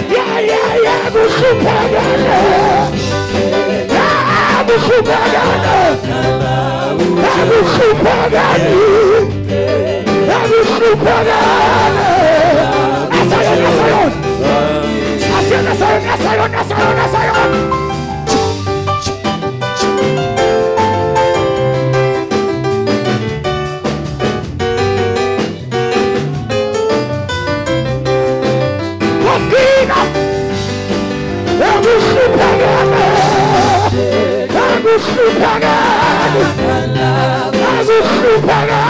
Yeah, yeah, yeah, kuhluphekile. Yeah, kuhluphekile. Yeah, kuhluphekile. Yeah, kuhluphekile. Nasayon, nasayon. Nasayon, nasayon, nasayon, nasayon, One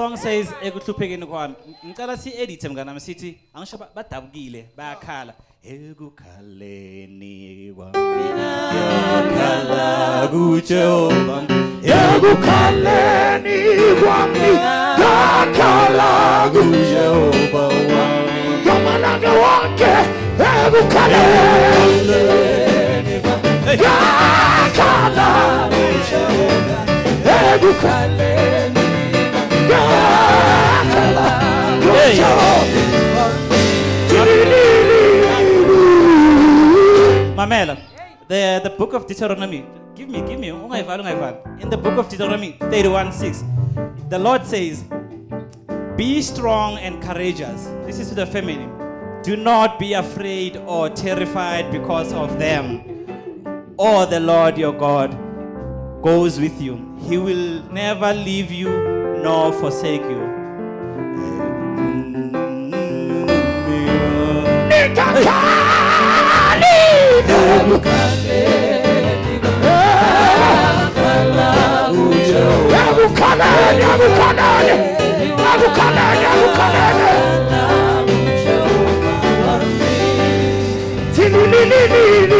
song says ekuhluphekeni kwami. Ngicela si edit mnganami sithi angisho ba- badabukile bayakhala ekukhaleni kwami. Yakhala kuJehova. Ekukhaleni kwami yakhala kuJehova wami Ngamalanga wonke ekukhaleni yakhala kuJehova ekukhaleni Mamela, the, the book of Deuteronomy. Give me, give me. In the book of Deuteronomy 31 6, the Lord says, Be strong and courageous. This is to the feminine. Do not be afraid or terrified because of them. Or the Lord your God goes with you. He will never leave you nor forsake you. Tini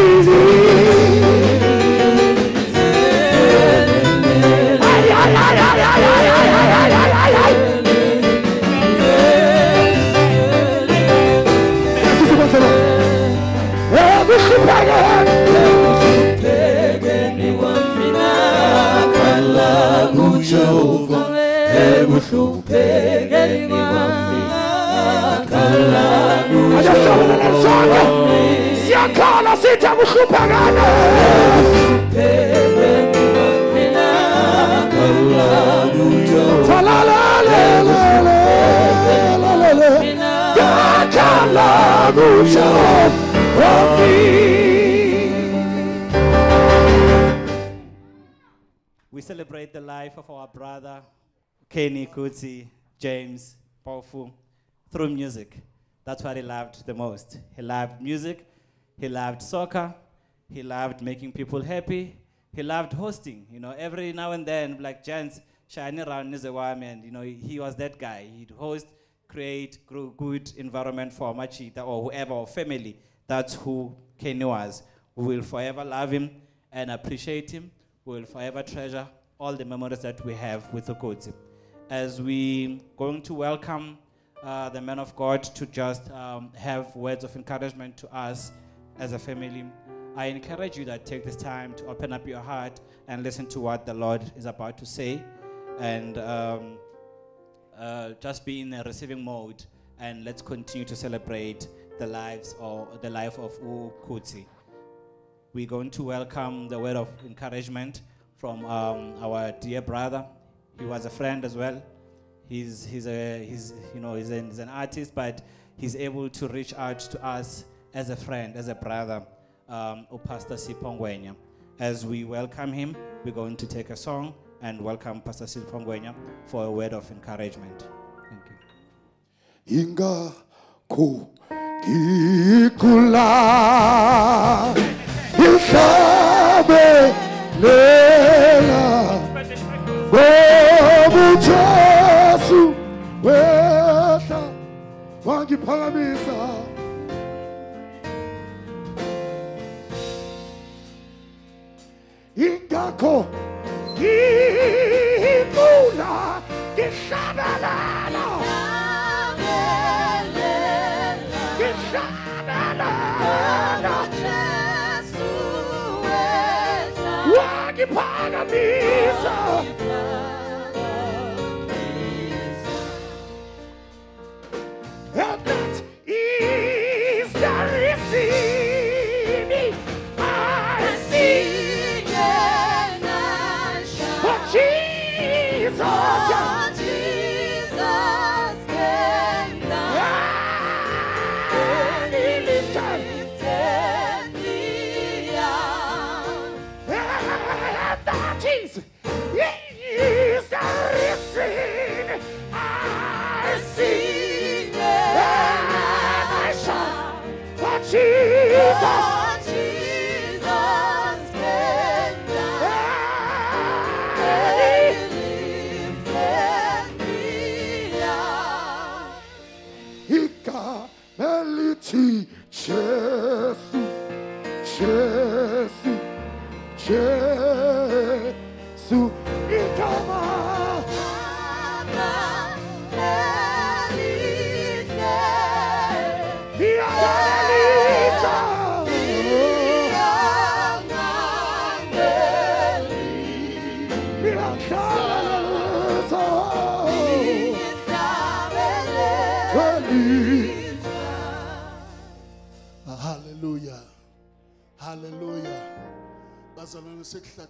We celebrate the life of our brother. Kenny Kudzi, James Mpofu, through music. That's what he loved the most. He loved music, he loved soccer, he loved making people happy, he loved hosting. You know, every now and then, like Jans shining around Nizewami, and you know, he, he was that guy. He'd host, create good environment for Machita or whoever, or family. That's who Kenny was. We will forever love him and appreciate him. We will forever treasure all the memories that we have with Okotsi. As we going to welcome uh, the man of God to just um, have words of encouragement to us as a family, I encourage you that take this time to open up your heart and listen to what the Lord is about to say, and um, uh, just be in a receiving mode. And let's continue to celebrate the lives or the life of Ukutsi we're going to welcome the word of encouragement from um, our dear brother. He was a friend as well. He's, he's, a, he's, you know, he's, an, he's an artist, but he's able to reach out to us as a friend, as a brother, um, Pastor Sipongwenya. As we welcome him, we're going to take a song and welcome Pastor Sipongwenya for a word of encouragement. Thank you. ingakho ngikula ihlabe lela wangiphakamisa ingakho ngicula ngihlabelela ngihlabelela wangiphakamisa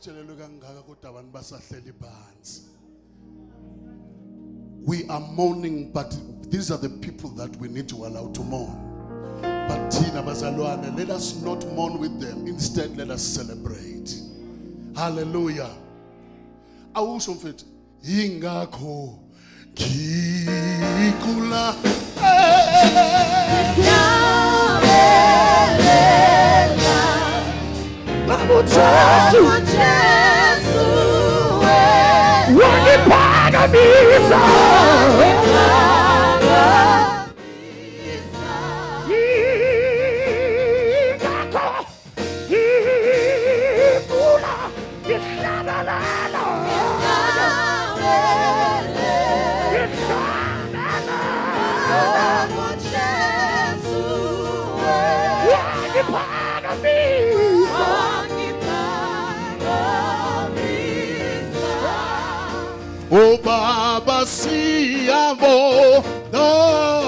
kangaka kodwa abantu basahleli phansi. We are mourning but these are the people that we need to allow to mourn. But thina bazalwane let us not mourn with them. Instead let us celebrate. Haleluya awusho mfethu yingakho ngicula Babu Jesu, wangiphakamisa. Ingakho Oh Baba siyabonga Siyabonga,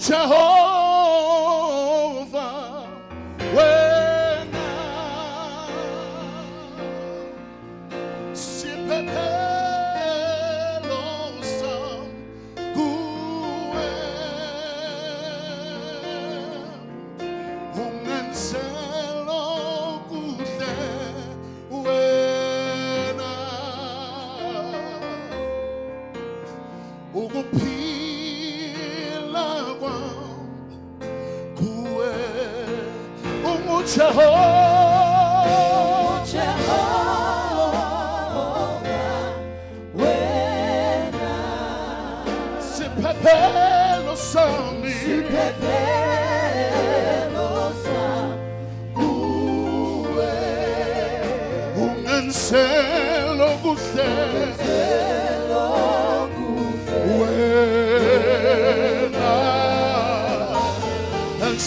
Ungujehova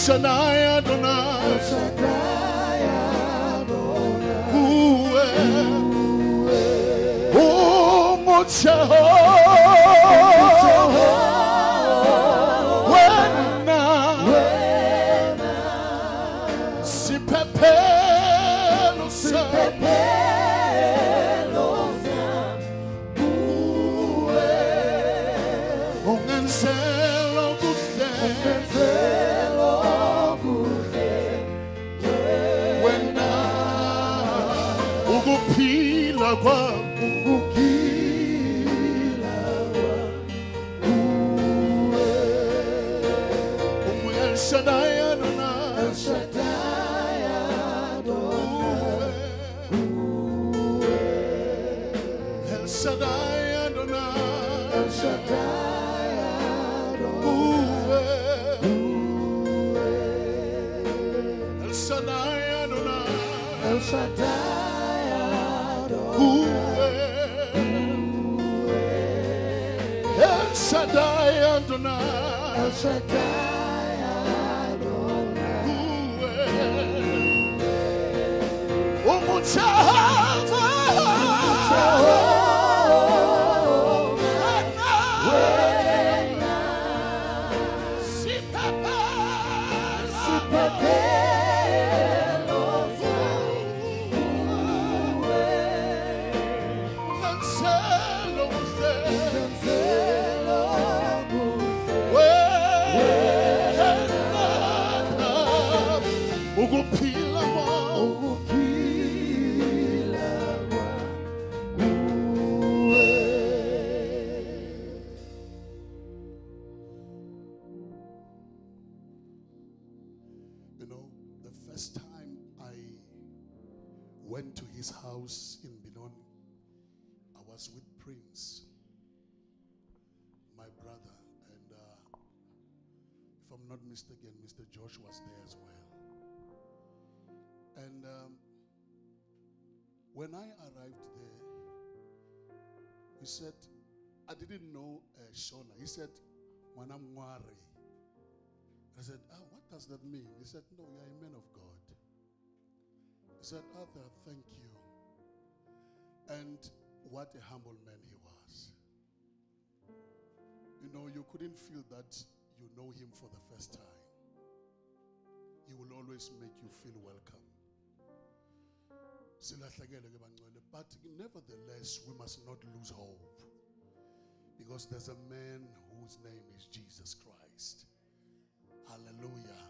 Shaddai Adonai. Shaddai Adonai. Uwe. Oh, Uwe. Uwe. Adonai El Shaddai was with Prince, my brother, and uh, if I'm not mistaken, Mr. Josh was there as well. And um, when I arrived there, he said, I didn't know uh, Shona. He said, Manamware. I said, ah, what does that mean? He said, no, you're a man of God. He said, Arthur, thank you. And what a humble man he was. You know, you couldn't feel that you know him for the first time. He will always make you feel welcome. But nevertheless, we must not lose hope. Because there's a man whose name is Jesus Christ. Hallelujah.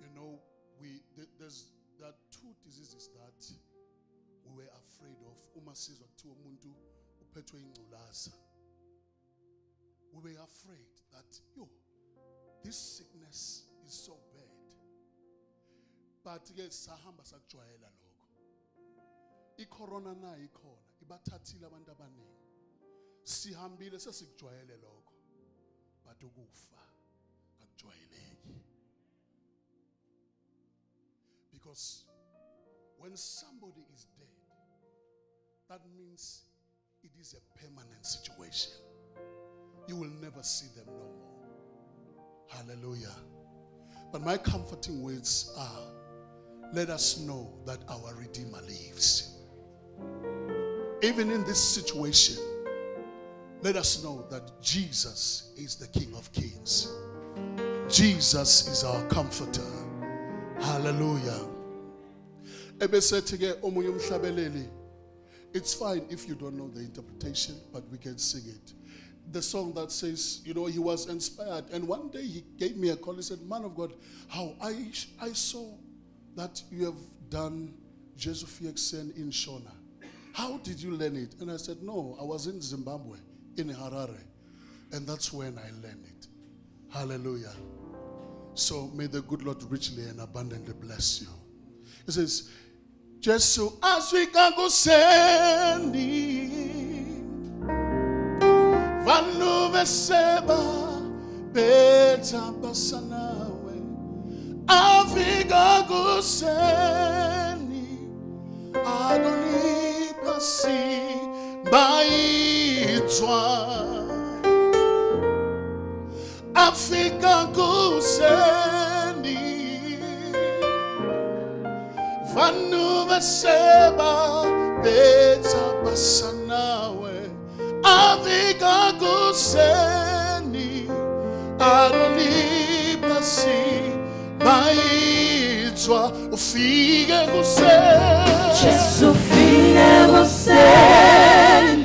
You know, we there's there are two diseases that we were afraid of. Uma sizwa kuthiwa umuntu uphethwe ingculaza. We were afraid that yo this sickness is so bad. But ke sahamba sakujwayela lokho. I-corona nayo ikhona ibathathile abantu abaningi. Sihambile sesikujwayele lokho. But ukufa akujwayeleki. Because when somebody is dead, that means it is a permanent situation. You will never see them no more. Hallelujah. But my comforting words are let us know that our Redeemer lives. Even in this situation, let us know that Jesus is the King of Kings. Jesus is our comforter. Hallelujah. Ebesethi-ke omunye umhlabeleli, It's fine if you don't know the interpretation, but we can sing it. The song that says, you know, he was inspired. And one day he gave me a call. He said, Man of God, how I, I saw that you have done Jesus Fiexen in Shona. How did you learn it? And I said, No, I was in Zimbabwe, in Harare. And that's when I learned it. Hallelujah. So may the good Lord richly and abundantly bless you. It says, Jesu aswika kuseni Vanu veseba beta basanawe Afika kuseni. Adoni pasi baitwa Afika kuseni Vanu veseba beta basanawe kuseni alolipasi maitswa ufike kuseni Jesu fike kuseni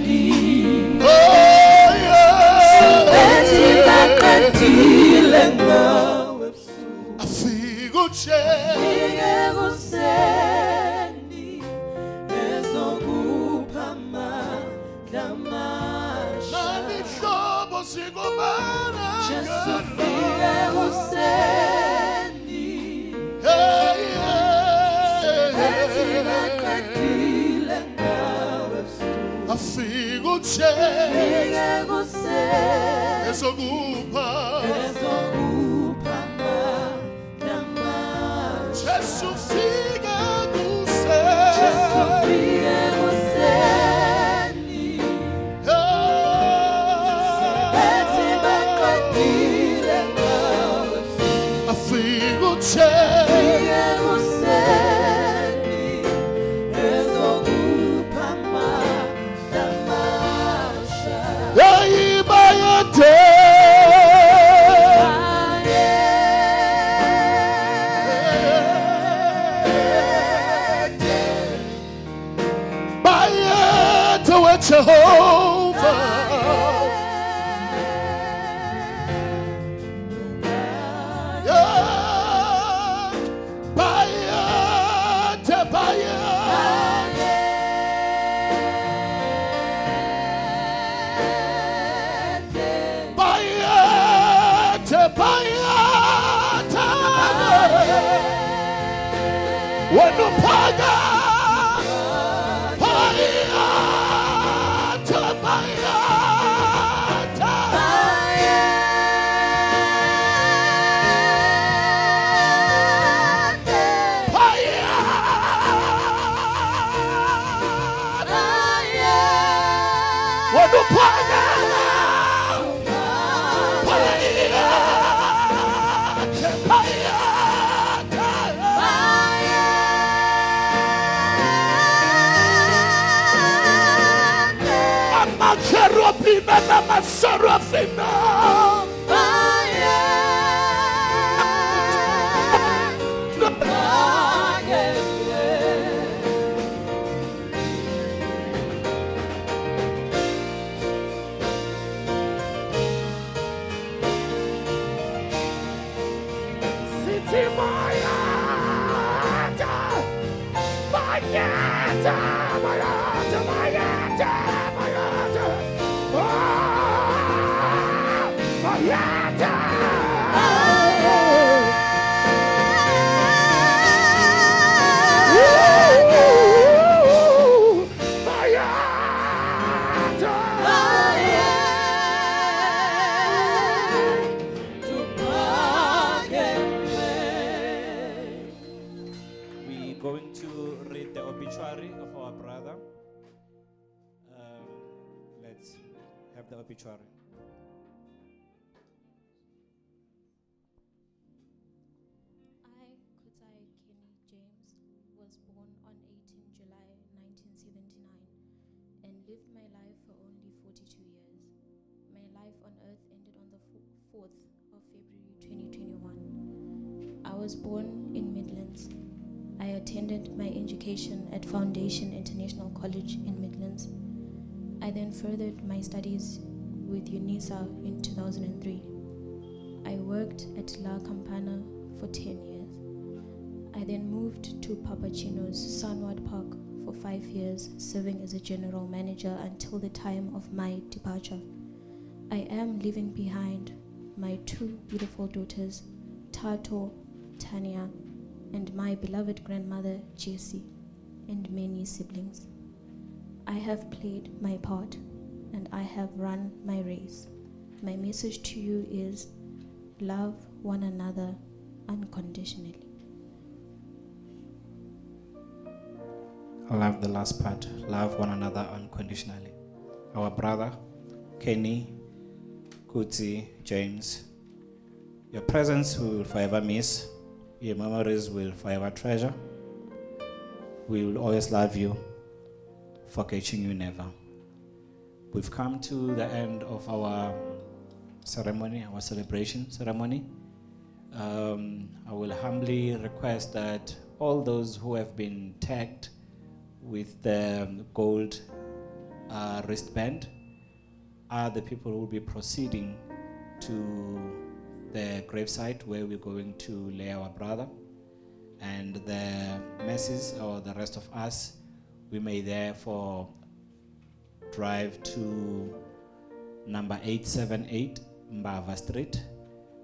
was born in Midlands. I attended my education at Foundation International College in Midlands. I then furthered my studies with UNISA in 2003. I worked at La Campana for 10 years. I then moved to Papachino's Sunward Park for five years, serving as a general manager until the time of my departure. I am leaving behind my two beautiful daughters, Tato, Tanya, and my beloved grandmother, Jessie, and many siblings. I have played my part and I have run my race. My message to you is love one another unconditionally. I love the last part. Love one another unconditionally. Our brother, Kenny, Kudzi, James, your presence we will forever miss. Your memories will forever treasure. We will always love you, forgetting you never. We've come to the end of our ceremony, our celebration ceremony. Um, I will humbly request that all those who have been tagged with the gold uh, wristband are the people who will be proceeding to the gravesite where we're going to lay our brother. And the masses or the rest of us, we may therefore drive to number 878 Mbava Street.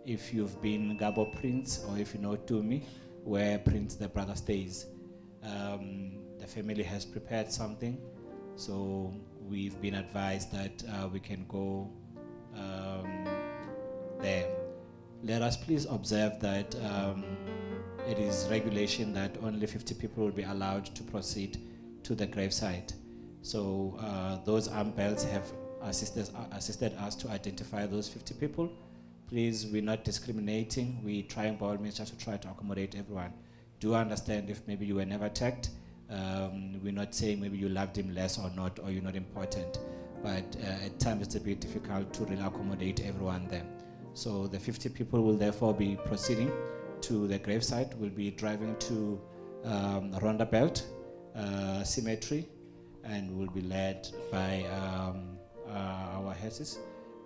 If you've been Gabo Prince or if you know Tumi, where Prince the brother stays. Um, the family has prepared something, so we've been advised that uh, we can go um, there. Let us please observe that um, it is regulation that only 50 people will be allowed to proceed to the gravesite. So uh, those arm belts have assisted, assisted us to identify those 50 people. Please, we're not discriminating. We trying by all means just to try to accommodate everyone. Do understand if maybe you were never tagged. Um, we're not saying maybe you loved him less or not, or you're not important. But uh, at times it's a bit difficult to really accommodate everyone there. So the 50 people will therefore be proceeding to the gravesite. We'll be driving to um, uh, Cemetery, and will be led by um, uh, our hearses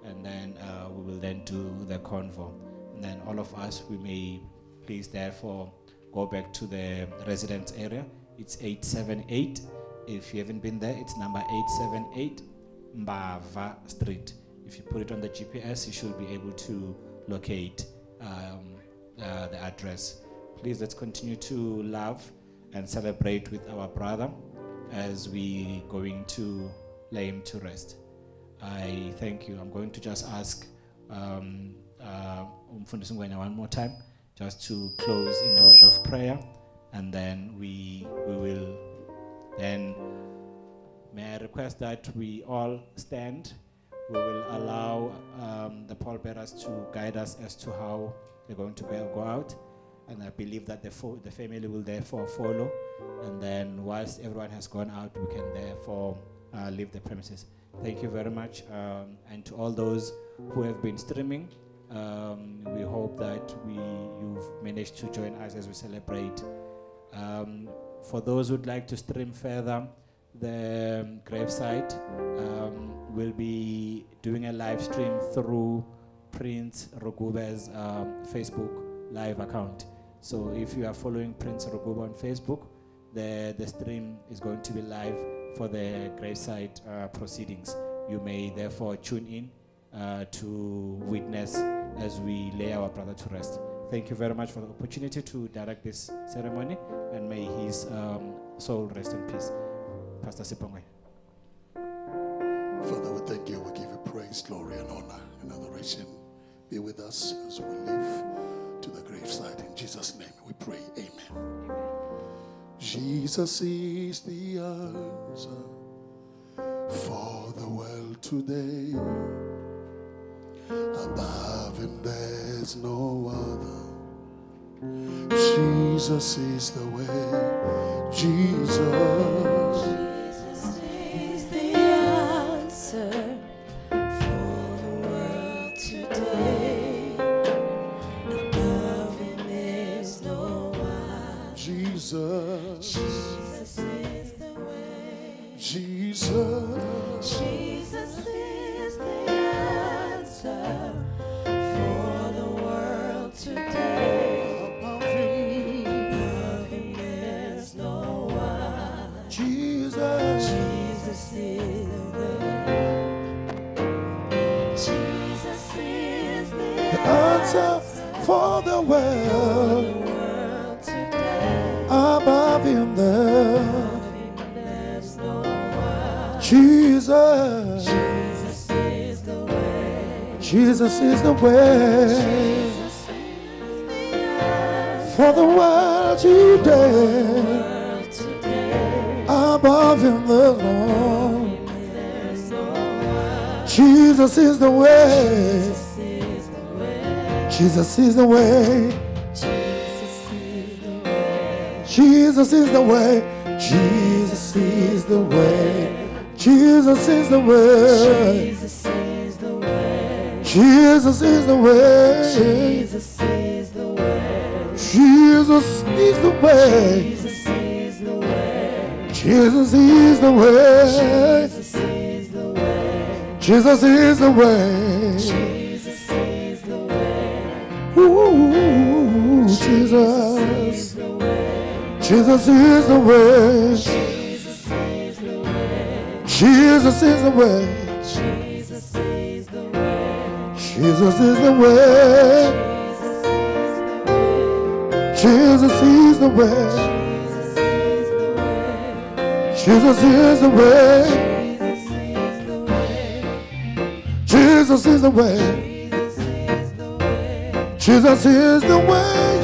and then uh, we will then do the convo. And then all of us, we may please therefore go back to the residence area. It's 878. If you haven't been there, it's number 878 Mbava Street. If you put it on the GPS, you should be able to locate um, uh, the address. Please let's continue to love and celebrate with our brother as we going to lay him to rest. I thank you. I'm going to just ask um, uh, one more time, just to close in a word of prayer, and then we we will then. May I request that we all stand. We will allow um, the pallbearers to guide us as to how they're going to go out, and I believe that the fo- the family will therefore follow. And then, whilst everyone has gone out, we can therefore uh, leave the premises. Thank you very much. Um, and to all those who have been streaming, um, we hope that we, you've managed to join us as we celebrate. Um, for those who'd like to stream further, the um, gravesite um, will be doing a live stream through Prince Roguba's um, Facebook live account. So if you are following Prince Roguba on Facebook, the, the stream is going to be live for the gravesite uh, proceedings. You may therefore tune in uh, to witness as we lay our brother to rest. Thank you very much for the opportunity to direct this ceremony, and may his um, soul rest in peace. Pastor Sipongwe. Father, we thank you. We give you praise, glory, and honor and adoration. Be with us as we live to the graveside. In Jesus' name we pray. Amen. Jesus is the answer for the world today. Above him there's no other. Jesus is the way. Jesus. Answer for the world today. Is no one. Jesus. Jesus is the way. Jesus Jesus is the way the for the world today. Above him no one. Jesus is the way. Jesus is the way. Jesus is the way. Jesus is the way. Jesus is the way. Jesus is the way. Jesus is the way. Jesus is the way. Jesus is the way. Jesus is the way. Jesus is the way. Jesus is the way. Jesus is the way. Ooh, Jesus. Is the way. Jesus is the way. Jesus is the way. Jesus is the way. Jesus is the way. Jesus is the way. Jesus is the way. Jesus is the way. Jesus is the way.